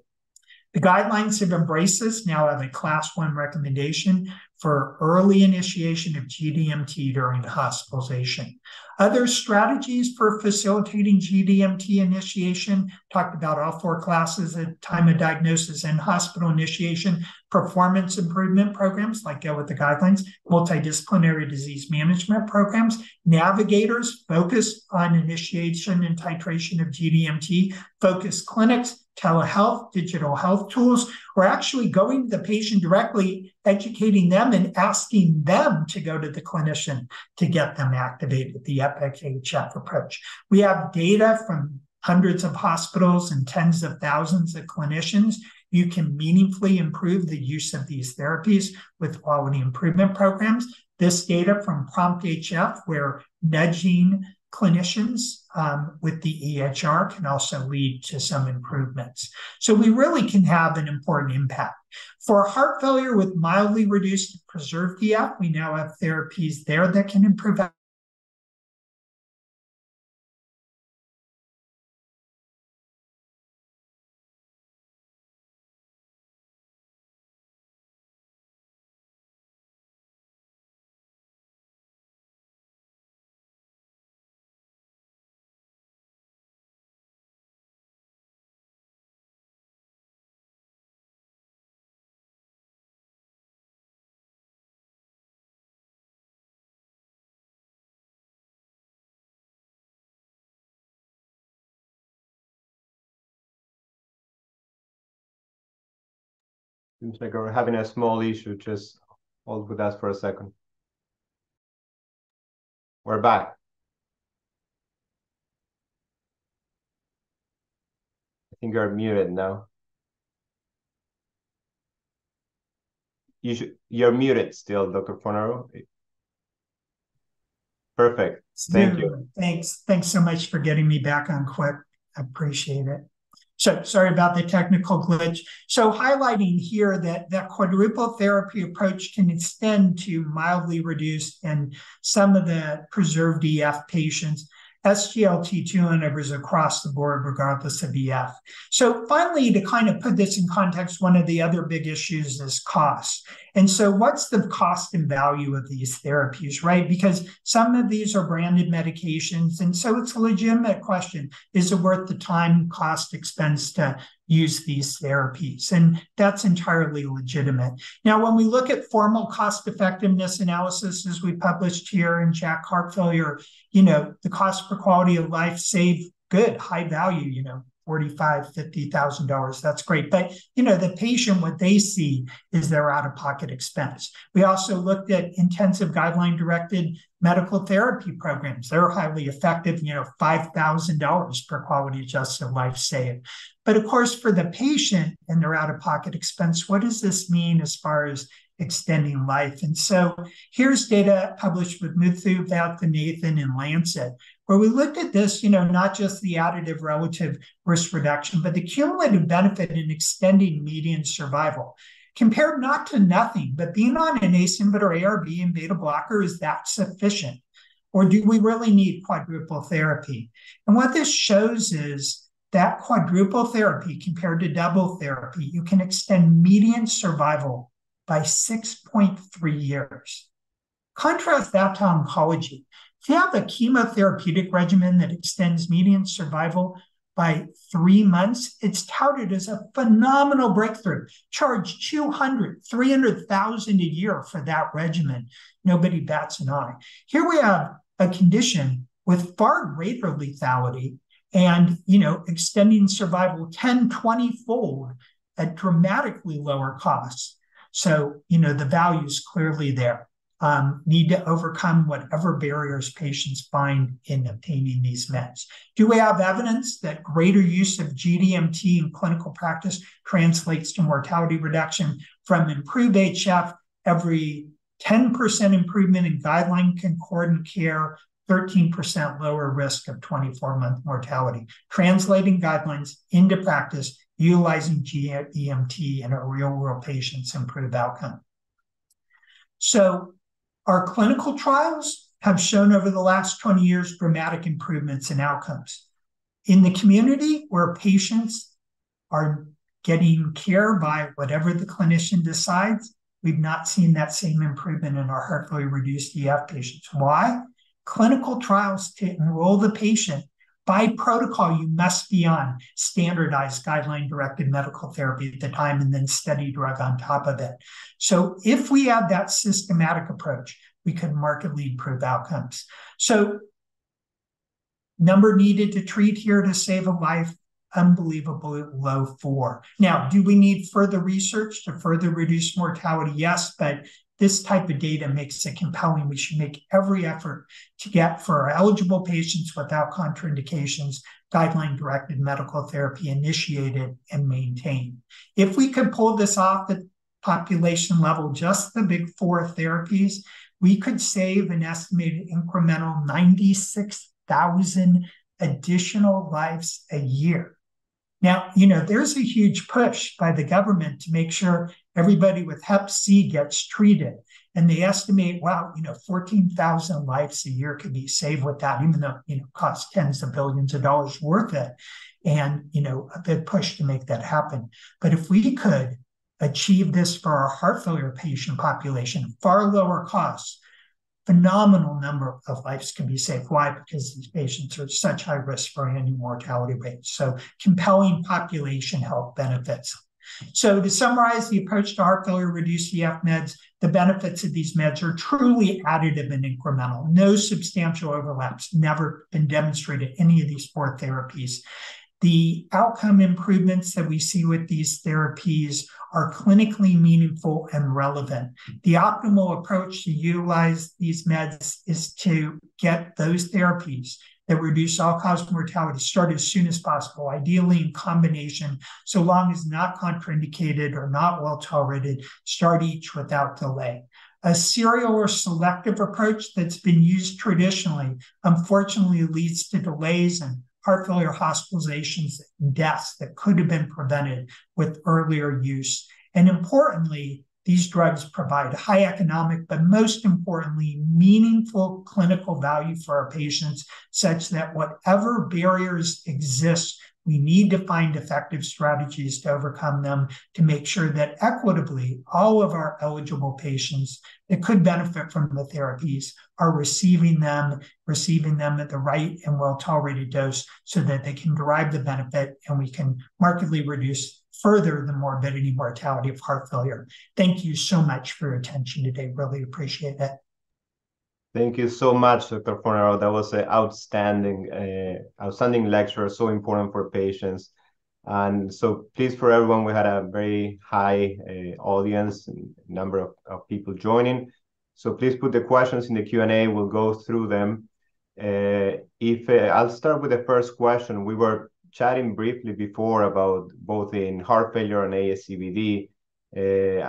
The guidelines of Embraces now have a class one recommendation for early initiation of GDMT during hospitalization. Other strategies for facilitating GDMT initiation talked about all four classes at time of diagnosis and hospital initiation, performance improvement programs like go with the guidelines, multidisciplinary disease management programs, navigators focused on initiation and titration of GDMT, focused clinics, telehealth, digital health tools. We're actually going to the patient directly, educating them and asking them to go to the clinician to get them activated, the EPIC-HF approach. We have data from hundreds of hospitals and tens of thousands of clinicians. You can meaningfully improve the use of these therapies with quality improvement programs. This data from PROMPT-HF, where nudging clinicians um, with the EHR can also lead to some improvements. So we really can have an important impact. For heart failure with mildly reduced preserved EF, we now have therapies there that can improve Seems like we're having a small issue. Just hold with us for a second. We're back. I think you're muted now. You should, you're muted still, Dr. Fonarow. Perfect. Thank you. Thanks. Thanks so much for getting me back on quick. I appreciate it. So sorry about the technical glitch. So highlighting here that that quadruple therapy approach can extend to mildly reduced and some of the preserved EF patients SGLT2 inhibitors across the board, regardless of EF. So, finally, to kind of put this in context, one of the other big issues is cost. And so, what's the cost and value of these therapies, right? Because some of these are branded medications. And so, it's a legitimate question is it worth the time, cost, expense to use these therapies. And that's entirely legitimate. Now, when we look at formal cost effectiveness analysis, as we published here in JACC Heart Failure, you know, the cost per quality of life save good, high value, you know, forty-five, fifty thousand dollars. That's great. But you know, the patient, what they see is their out-of-pocket expense. We also looked at intensive guideline-directed medical therapy programs. They're highly effective, you know, five thousand dollars per quality adjusted life saved. But of course, for the patient and their out-of-pocket expense, what does this mean as far as extending life. And so here's data published with Muthu Vaduganathan, and Lancet, where we looked at this, you know, not just the additive relative risk reduction, but the cumulative benefit in extending median survival. Compared not to nothing, but being on an ACE inhibitor, ARB, and beta blocker, is that sufficient? Or do we really need quadruple therapy? And what this shows is that quadruple therapy compared to double therapy, you can extend median survival by 6.3 years. Contrast that to oncology. You have a chemotherapeutic regimen that extends median survival by three months, it's touted as a phenomenal breakthrough. Charge 200, 300,000 a year for that regimen. Nobody bats an eye. Here we have a condition with far greater lethality and, you know, extending survival 10, 20 fold at dramatically lower costs. So, you know, the value is clearly there. Um, need to overcome whatever barriers patients find in obtaining these meds. Do we have evidence that greater use of GDMT in clinical practice translates to mortality reduction from improved HF every 10% improvement in guideline concordant care, 13% lower risk of 24 month mortality. Translating guidelines into practice utilizing GDMT in a real world patients improve outcome. So, our clinical trials have shown over the last 20 years dramatic improvements in outcomes. In the community where patients are getting care by whatever the clinician decides, we've not seen that same improvement in our heart failure reduced EF patients. Why? Clinical trials to enroll the patient by protocol, you must be on standardized guideline directed medical therapy at the time and then study drug on top of it. So, if we have that systematic approach, we could markedly improve outcomes. So, number needed to treat here to save a life unbelievably low four. Now, do we need further research to further reduce mortality? Yes, but this type of data makes it compelling. We should make every effort to get for our eligible patients without contraindications, guideline directed medical therapy initiated and maintained. If we could pull this off at population level, just the big four therapies, we could save an estimated incremental 96,000 additional lives a year. Now, you know, there's a huge push by the government to make sure everybody with hep c gets treated. And they estimate wow you know 14,000 lives a year could be saved with that even though you know costs tens of billions of dollars worth it. And you know a big push to make that happen. But if we could achieve this for our heart failure patient population far lower costs phenomenal number of lives can be saved. Why? Because these patients are such high risk for annual mortality rates. So compelling population health benefits so, to summarize the approach to heart failure reduced EF meds, the benefits of these meds are truly additive and incremental. No substantial overlaps, never been demonstrated any of these four therapies. The outcome improvements that we see with these therapies are clinically meaningful and relevant. The optimal approach to utilize these meds is to get those therapies that reduce all cause mortality start as soon as possible, ideally in combination, so long as not contraindicated or not well tolerated, start each without delay. A serial or selective approach that's been used traditionally, unfortunately, leads to delays and heart failure hospitalizations and deaths that could have been prevented with earlier use. And importantly, these drugs provide high economic, but most importantly, meaningful clinical value for our patients, such that whatever barriers exist, we need to find effective strategies to overcome them to make sure that equitably all of our eligible patients that could benefit from the therapies are receiving them, receiving them at the right and well tolerated dose so that they can derive the benefit and we can markedly reduce further the morbidity mortality of heart failure. Thank you so much for your attention today. Really appreciate it. Thank you so much, Dr. Fonarow. That was an outstanding, uh, outstanding lecture, so important for patients. And so please, for everyone, we had a very high uh, audience number of, of people joining. So please put the questions in the Q&A. We'll go through them. Uh, if uh, I'll start with the first question. We were chatting briefly before about both in heart failure and ASCVD, uh,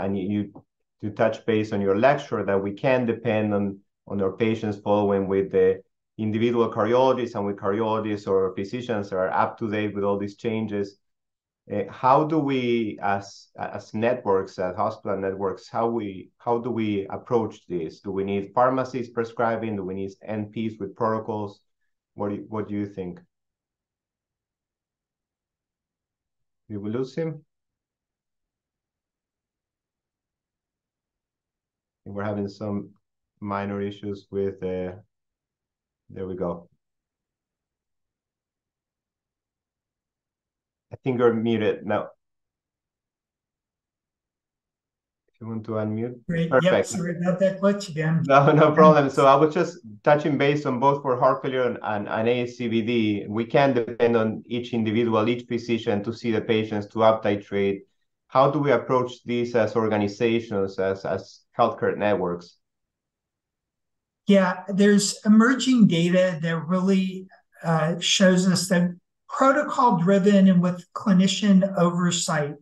and you to touch base on your lecture that we can depend on on our patients following with the individual cardiologists and with cardiologists or physicians are up to date with all these changes. Uh, how do we, as as networks, as hospital networks, how we how do we approach this? Do we need pharmacies prescribing? Do we need NPs with protocols? What do you, what do you think? We lose him? we're having some minor issues with uh, there we go. I think you're muted now. If you want to unmute. Great. Perfect. Yep, sorry about that glitch again. No, no problem. So I was just touching base on both for heart failure and, and, and ASCVD. We can depend on each individual, each physician to see the patients to up titrate. How do we approach these as organizations, as, as healthcare networks? Yeah, there's emerging data that really uh, shows us that protocol driven and with clinician oversight,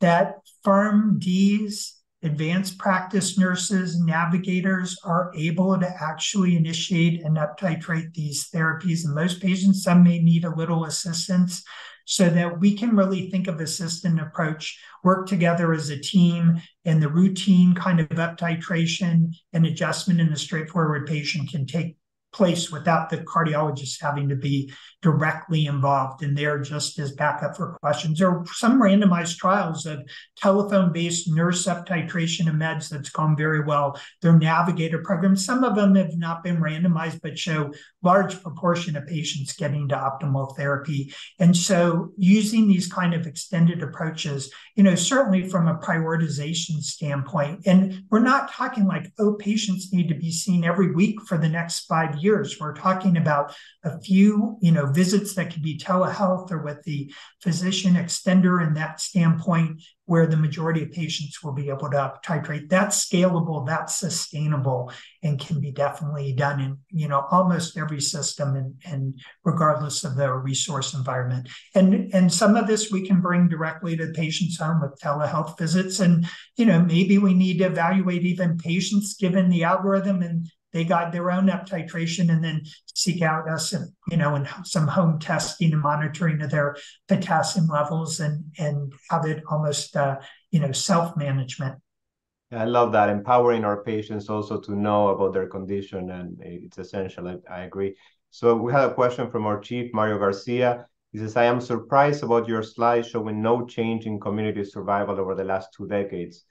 that PharmDs, advanced practice nurses, navigators are able to actually initiate and up titrate these therapies. And most patients, some may need a little assistance so that we can really think of a system approach, work together as a team, and the routine kind of up titration and adjustment in the straightforward patient can take place without the cardiologist having to be directly involved and they're just as backup for questions. There are some randomized trials of telephone based nurse up titration of meds that's gone very well. Their navigator programs, some of them have not been randomized, but show large proportion of patients getting to optimal therapy. And so using these kind of extended approaches, you know, certainly from a prioritization standpoint, and we're not talking like, oh, patients need to be seen every week for the next five years. We're talking about a few, you know, visits that could be telehealth or with the physician extender in that standpoint, where the majority of patients will be able to titrate. That's scalable, that's sustainable, and can be definitely done in, you know, almost every system and, and regardless of the resource environment. And and some of this we can bring directly to the patient's home with telehealth visits. And, you know, maybe we need to evaluate even patients given the algorithm and they got their own up titration and then seek out us, and you know, and some home testing and monitoring of their potassium levels and and have it almost, uh, you know, self management. I love that empowering our patients also to know about their condition and it's essential. I, I agree. So we had a question from our chief Mario Garcia. He says, I am surprised about your slide showing no change in community survival over the last two decades.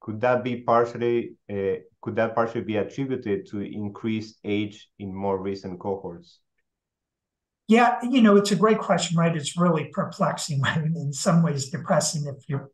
Could that be partially uh, could that partially be attributed to increased age in more recent cohorts? Yeah, you know, it's a great question, right? It's really perplexing, right? in some ways depressing if you're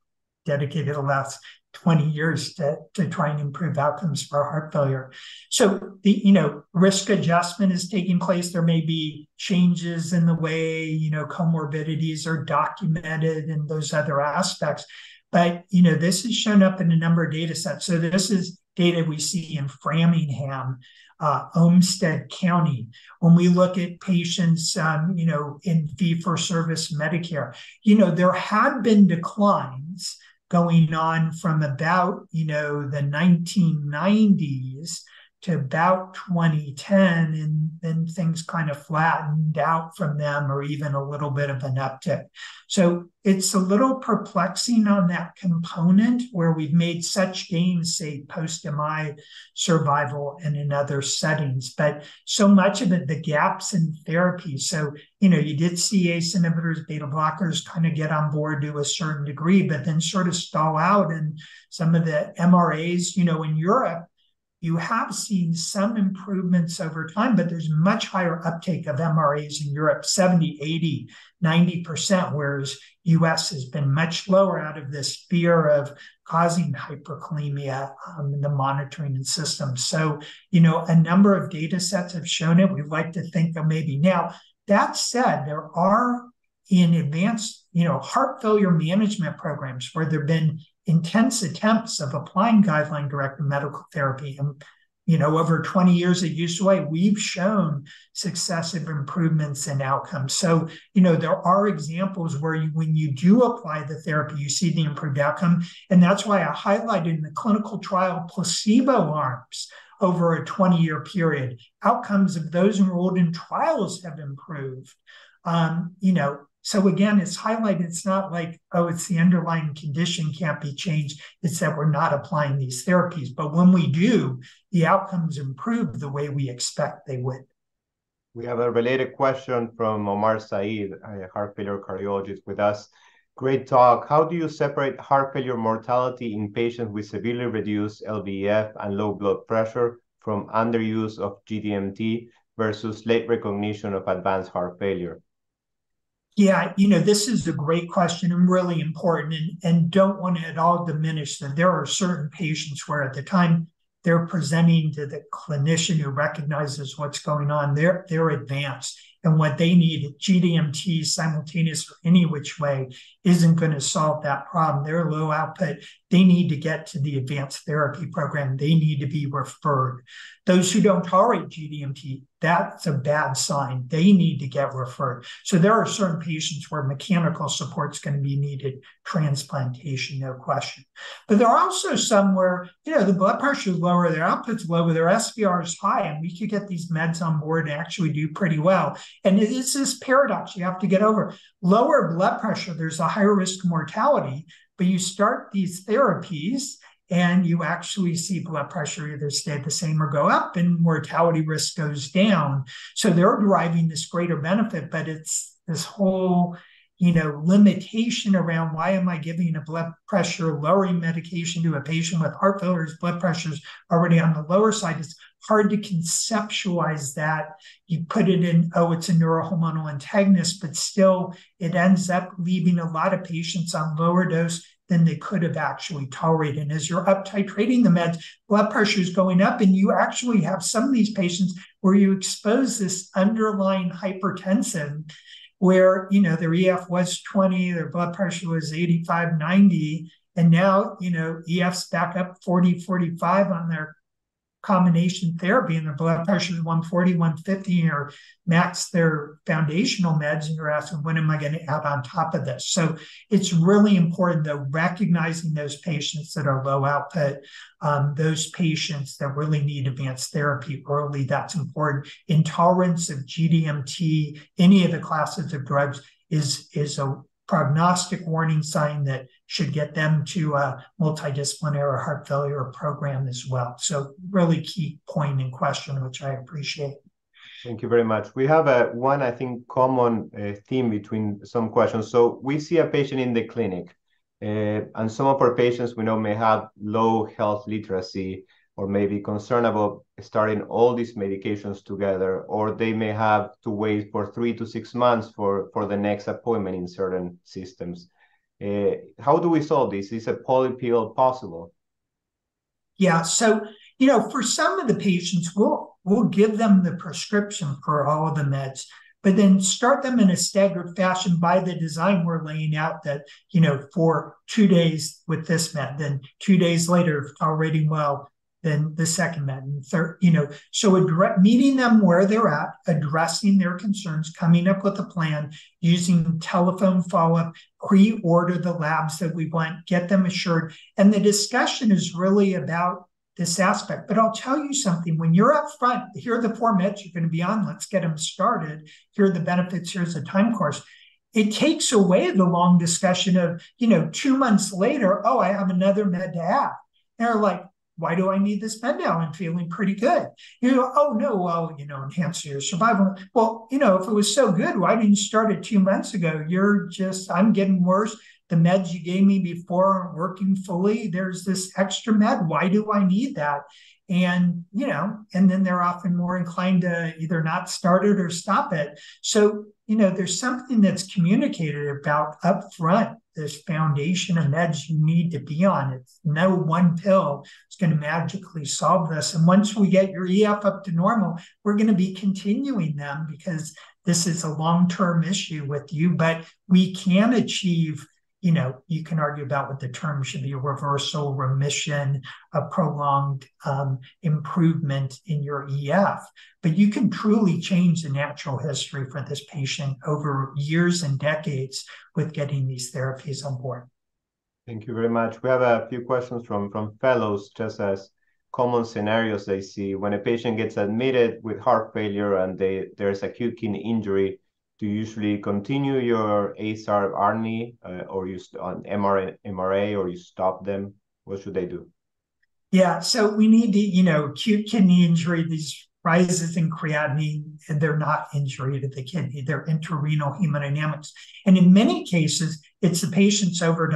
dedicated the last 20 years to, to try and improve outcomes for heart failure. So the you know risk adjustment is taking place. There may be changes in the way you know comorbidities are documented and those other aspects. But you know, this has shown up in a number of data sets. So this is data we see in Framingham, uh, Olmsted County. When we look at patients, um, you know, in fee-for-service Medicare, you know, there have been declines going on from about, you know, the 1990s to about 2010 and then things kind of flattened out from them or even a little bit of an uptick. So it's a little perplexing on that component where we've made such gains say post mi survival and in other settings but so much of it the gaps in therapy. So you know you did see ace inhibitors beta blockers kind of get on board to a certain degree but then sort of stall out and some of the mras you know in europe you have seen some improvements over time, but there's much higher uptake of MRAs in Europe 70, 80, 90%, whereas US has been much lower out of this fear of causing hyperkalemia um, in the monitoring and systems. So, you know, a number of data sets have shown it. We'd like to think of maybe now. That said, there are in advanced, you know, heart failure management programs where there have been intense attempts of applying guideline directed medical therapy. And, you know, over 20 years at UCLA, we've shown successive improvements in outcomes. So, you know, there are examples where you, when you do apply the therapy, you see the improved outcome. And that's why I highlighted in the clinical trial placebo arms over a 20 year period. Outcomes of those enrolled in trials have improved. Um, you know, so again, it's highlighted. It's not like, oh, it's the underlying condition can't be changed. It's that we're not applying these therapies. But when we do, the outcomes improve the way we expect they would. We have a related question from Omar Saeed, a heart failure cardiologist with us. Great talk. How do you separate heart failure mortality in patients with severely reduced LVEF and low blood pressure from underuse of GDMT versus late recognition of advanced heart failure? Yeah, you know, this is a great question and really important, and, and don't want to at all diminish that there are certain patients where at the time they're presenting to the clinician who recognizes what's going on, they're they're advanced. And what they need, GDMT simultaneous or any which way, isn't going to solve that problem. They're low output. They need to get to the advanced therapy program. They need to be referred. Those who don't tolerate GDMT, that's a bad sign. They need to get referred. So there are certain patients where mechanical support is going to be needed, transplantation, no question. But there are also some where, you know, the blood pressure is lower, their output's lower, their SVR is high, and we could get these meds on board and actually do pretty well. And it's this paradox you have to get over. Lower blood pressure, there's a higher risk mortality, but you start these therapies and you actually see blood pressure either stay the same or go up and mortality risk goes down. So they're deriving this greater benefit, but it's this whole you know, limitation around why am I giving a blood pressure lowering medication to a patient with heart failure? His blood pressure is already on the lower side. It's hard to conceptualize that. You put it in, oh, it's a neurohormonal antagonist, but still it ends up leaving a lot of patients on lower dose than they could have actually tolerated. And as you're up titrating the meds, blood pressure is going up, and you actually have some of these patients where you expose this underlying hypertension where you know their EF was 20, their blood pressure was 85, 90, and now you know EF's back up 40, 45 on their combination therapy and their blood pressure is 140, 150, or max their foundational meds, and you're asking, when am I going to add on top of this? So it's really important though, recognizing those patients that are low output, um, those patients that really need advanced therapy early, that's important. Intolerance of GDMT, any of the classes of drugs is, is a prognostic warning sign that should get them to a multidisciplinary heart failure program as well. So really key point in question, which I appreciate. Thank you very much. We have a one, I think, common uh, theme between some questions. So we see a patient in the clinic, uh, and some of our patients we know may have low health literacy or maybe concerned about starting all these medications together, or they may have to wait for three to six months for, for the next appointment in certain systems. Uh, how do we solve this? Is a polypill possible? Yeah, so you know, for some of the patients, we'll we'll give them the prescription for all of the meds, but then start them in a staggered fashion by the design we're laying out that, you know, for two days with this med, then two days later, tolerating well, than the second med and third, you know. So address, meeting them where they're at, addressing their concerns, coming up with a plan, using telephone follow-up, pre-order the labs that we want, get them assured. And the discussion is really about this aspect. But I'll tell you something, when you're up front, here are the four meds you're going to be on, let's get them started. Here are the benefits, here's the time course it takes away the long discussion of, you know, two months later, oh, I have another med to add. They're like, why do I need this med now? I'm feeling pretty good. You know, oh no, well, you know, enhance your survival. Well, you know, if it was so good, why didn't you start it two months ago? You're just, I'm getting worse. The meds you gave me before aren't working fully. There's this extra med. Why do I need that? And, you know, and then they're often more inclined to either not start it or stop it. So, you know, there's something that's communicated about upfront this foundation of meds you need to be on. It's no one pill is going to magically solve this. And once we get your EF up to normal, we're going to be continuing them because this is a long-term issue with you, but we can achieve you know, you can argue about what the term should be a reversal, remission, a prolonged um, improvement in your EF. But you can truly change the natural history for this patient over years and decades with getting these therapies on board. Thank you very much. We have a few questions from, from fellows, just as common scenarios they see. When a patient gets admitted with heart failure and they, there's acute kidney injury, do you usually continue your ACE/ARB ARNI uh, or you on MRA, MRA or you stop them? What should they do? Yeah, so we need to, you know, acute kidney injury, these rises in creatinine, and they're not injury to the kidney, they're intrarenal hemodynamics. And in many cases, it's the patient's over.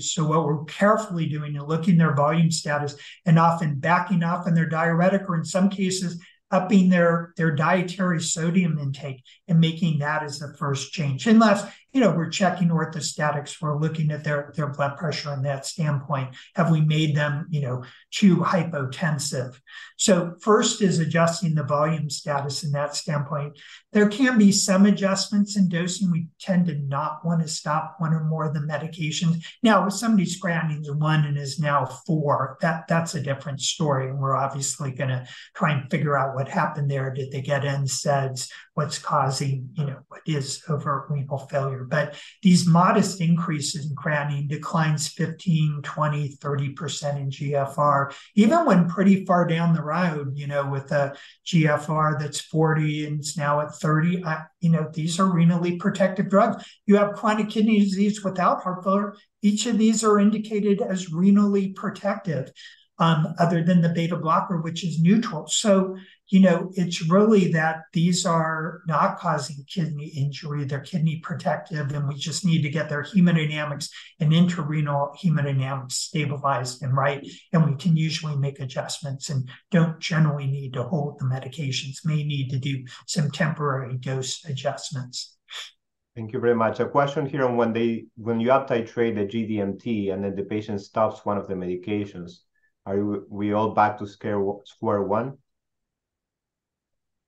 So what we're carefully doing is looking their volume status and often backing off in their diuretic, or in some cases, upping their their dietary sodium intake and making that as the first change. Unless you know we're checking orthostatics we're looking at their their blood pressure on that standpoint. Have we made them you know too hypotensive? So first is adjusting the volume status in that standpoint. There can be some adjustments in dosing. We tend to not want to stop one or more of the medications. Now if somebody's creatinine's one and is now four that that's a different story. And we're obviously going to try and figure out what happened there. Did they get NSAIDs what's causing, you know, what is overt renal failure. But these modest increases in creatinine declines 15, 20, 30% in GFR, even when pretty far down the road, you know, with a GFR that's 40 and it's now at 30, I, you know, these are renally protective drugs. You have chronic kidney disease without heart failure. Each of these are indicated as renally protective. Um, other than the beta blocker, which is neutral. So you know, it's really that these are not causing kidney injury, they're kidney protective, and we just need to get their hemodynamics and intrarenal hemodynamics stabilized and right. And we can usually make adjustments and don't generally need to hold the medications, may need to do some temporary dose adjustments. Thank you very much. A question here on when they when you up titrate the GDMT and then the patient stops one of the medications, are we all back to square square one?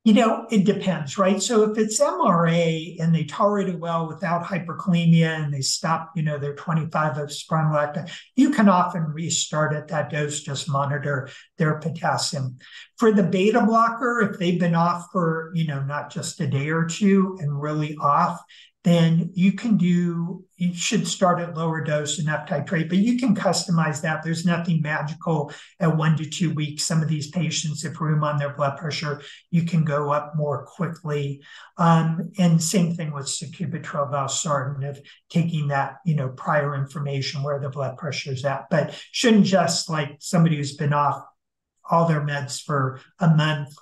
You know, it depends, right? So if it's MRA and they tolerate it well without hyperkalemia and they stop, you know, their 25 of spironolactone, you can often restart at that dose, just monitor their potassium. For the beta blocker, if they've been off for, you know, not just a day or two and really off, then you can do you should start at lower dose and up titrate, but you can customize that. There's nothing magical at one to two weeks. Some of these patients, if room on their blood pressure, you can go up more quickly. Um, and same thing with sacubitril valsartan of taking that, you know, prior information where the blood pressure is at, but shouldn't just like somebody who's been off all their meds for a month,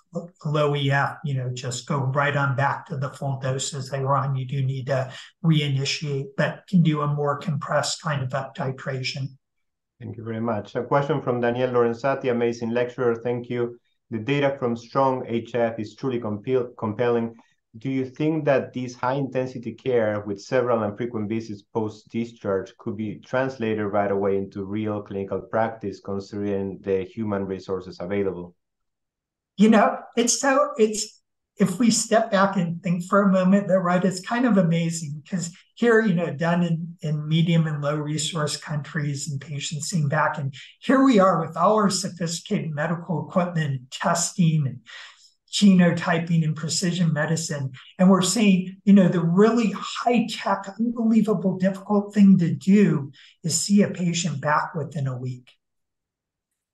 low EF, you know, just go right on back to the full doses they were on. You do need to reinitiate, but can do a more compressed kind of up titration. Thank you very much. A question from Daniel Lorenzati, amazing lecturer. Thank you. The data from STRONG-HF is truly compelling do you think that this high intensity care with several and frequent visits post discharge could be translated right away into real clinical practice considering the human resources available? You know it's so it's if we step back and think for a moment that right it's kind of amazing because here you know done in, in medium and low resource countries and patients seeing back and here we are with all our sophisticated medical equipment and testing and genotyping and precision medicine. And we're seeing, you know, the really high tech, unbelievable, difficult thing to do is see a patient back within a week.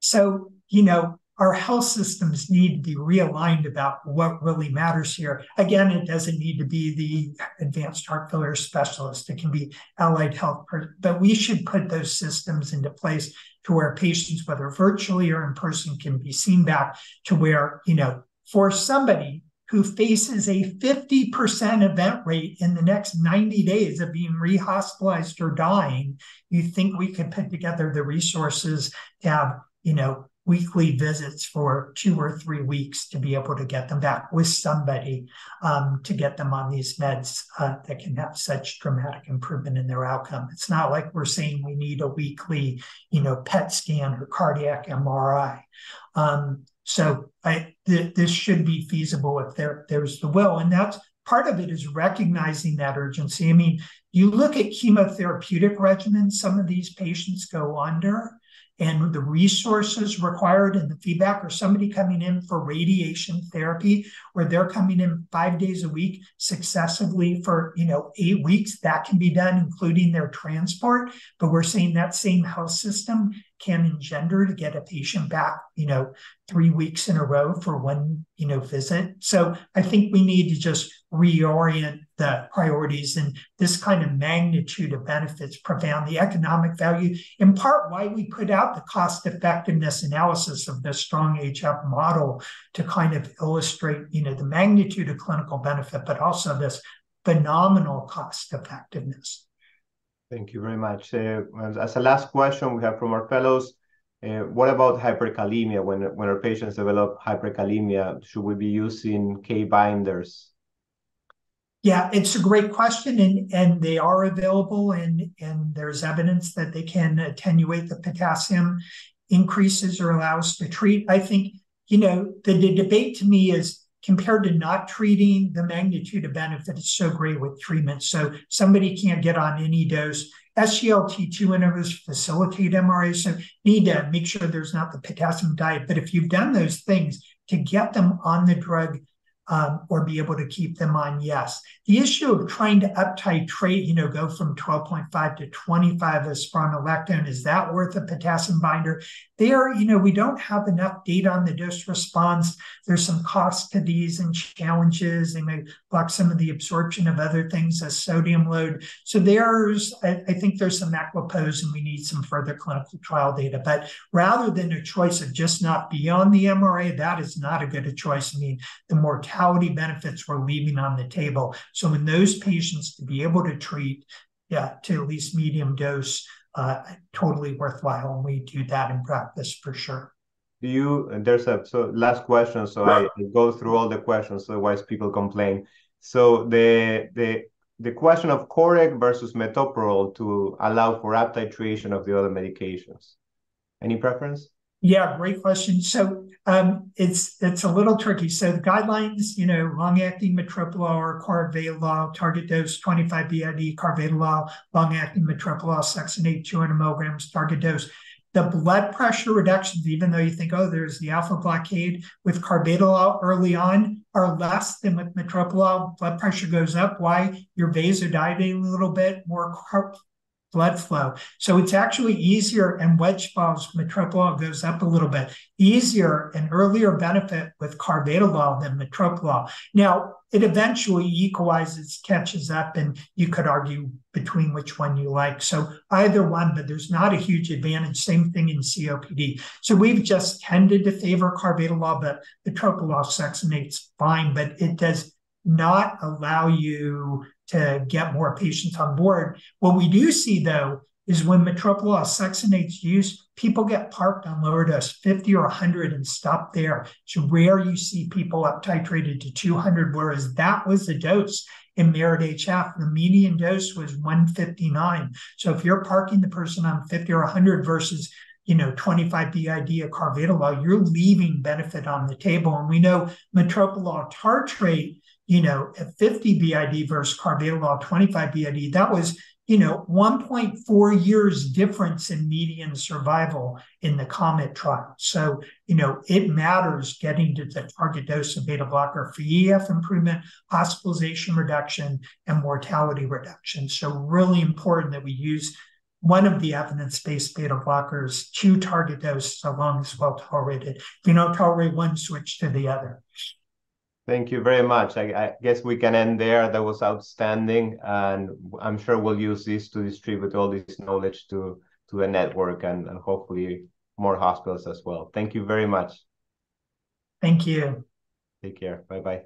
So, you know, our health systems need to be realigned about what really matters here. Again, it doesn't need to be the advanced heart failure specialist. It can be allied health, but we should put those systems into place to where patients, whether virtually or in person, can be seen back to where, you know, for somebody who faces a 50% event rate in the next 90 days of being rehospitalized or dying, you think we could put together the resources to have, you know, weekly visits for two or three weeks to be able to get them back with somebody um, to get them on these meds uh, that can have such dramatic improvement in their outcome. It's not like we're saying we need a weekly, you know, PET scan or cardiac MRI. Um, so I, th- this should be feasible if there there's the will, and that's part of it is recognizing that urgency. I mean, you look at chemotherapeutic regimens some of these patients go under, and the resources required and the feedback, or somebody coming in for radiation therapy, where they're coming in five days a week successively for you know eight weeks, that can be done, including their transport. But we're seeing that same health system can engender to get a patient back, you know, three weeks in a row for one, you know, visit. So I think we need to just reorient the priorities and this kind of magnitude of benefits profound the economic value in part why we put out the cost effectiveness analysis of the STRONG-HF model to kind of illustrate you know the magnitude of clinical benefit but also this phenomenal cost effectiveness Thank you very much. Uh, as a last question we have from our fellows, uh, what about hyperkalemia? When, when our patients develop hyperkalemia, should we be using K binders? Yeah, it's a great question, and, and they are available, and, there's evidence that they can attenuate the potassium increases or allow us to treat. I think, you know, the debate to me is compared to not treating, the magnitude of benefit is so great with treatment. So somebody can't get on any dose. SGLT2 inhibitors facilitate MRA, so need to make sure there's not the potassium diet. But if you've done those things to get them on the drug um, or be able to keep them on, yes. The issue of trying to up titrate, you know, go from 12.5 to 25 of spironolactone, is that worth a potassium binder? There, you know, we don't have enough data on the dose response. There's some cost to these and challenges. They may block some of the absorption of other things as sodium load. So there's, I, I think there's some equipoise and we need some further clinical trial data. But rather than a choice of just not beyond the MRA, that is not a good a choice. I mean, the mortality benefits we're leaving on the table. So in those patients to be able to treat yeah, to at least medium dose, uh, totally worthwhile. And we do that in practice for sure. Do you, there's a, so last question. So I, I go through all the questions, otherwise people complain. So the, the, the question of Coreg versus metoprolol to allow for titration of the other medications. Any preference? Yeah, great question. So um, it's it's a little tricky. So the guidelines, you know, long-acting metoprolol or carvedilol, target dose 25 BID, carvedilol, long-acting metoprolol, succinate 200 milligrams, target dose. The blood pressure reductions, even though you think, oh, there's the alpha blockade with carvedilol early on, are less than with metoprolol. Blood pressure goes up. Why? You're vasodilating a little bit, more blood flow. So it's actually easier, and wedge falls metoprolol goes up a little bit. Easier and earlier benefit with carvedilol than metoprolol. Now, it eventually equalizes, catches up, and you could argue between which one you like. So either one, but there's not a huge advantage. Same thing in COPD. So we've just tended to favor carvedilol, but metoprolol succinate's fine, but it does not allow you to get more patients on board. What we do see, though, is when metoprolol succinate's used, people get parked on lower dose 50 or 100 and stop there. It's rare you see people up titrated to 200, whereas that was the dose in MERIT HF. The median dose was 159. So if you're parking the person on 50 or 100 versus you know 25 BID of carvedilol, you're leaving benefit on the table. And we know metoprolol tartrate you know, at 50 BID versus carvedilol 25 BID, that was, you know, 1.4 years difference in median survival in the COMET trial. So, you know, it matters getting to the target dose of beta blocker for EF improvement, hospitalization reduction, and mortality reduction. So, really important that we use one of the evidence-based beta blockers to target dose so long as well tolerated. If you don't tolerate one, switch to the other. Thank you very much. I, I, guess we can end there. That was outstanding, and I'm sure we'll use this to distribute all this knowledge to to the network and, and hopefully more hospitals as well. Thank you very much. Thank you. Take care. Bye bye.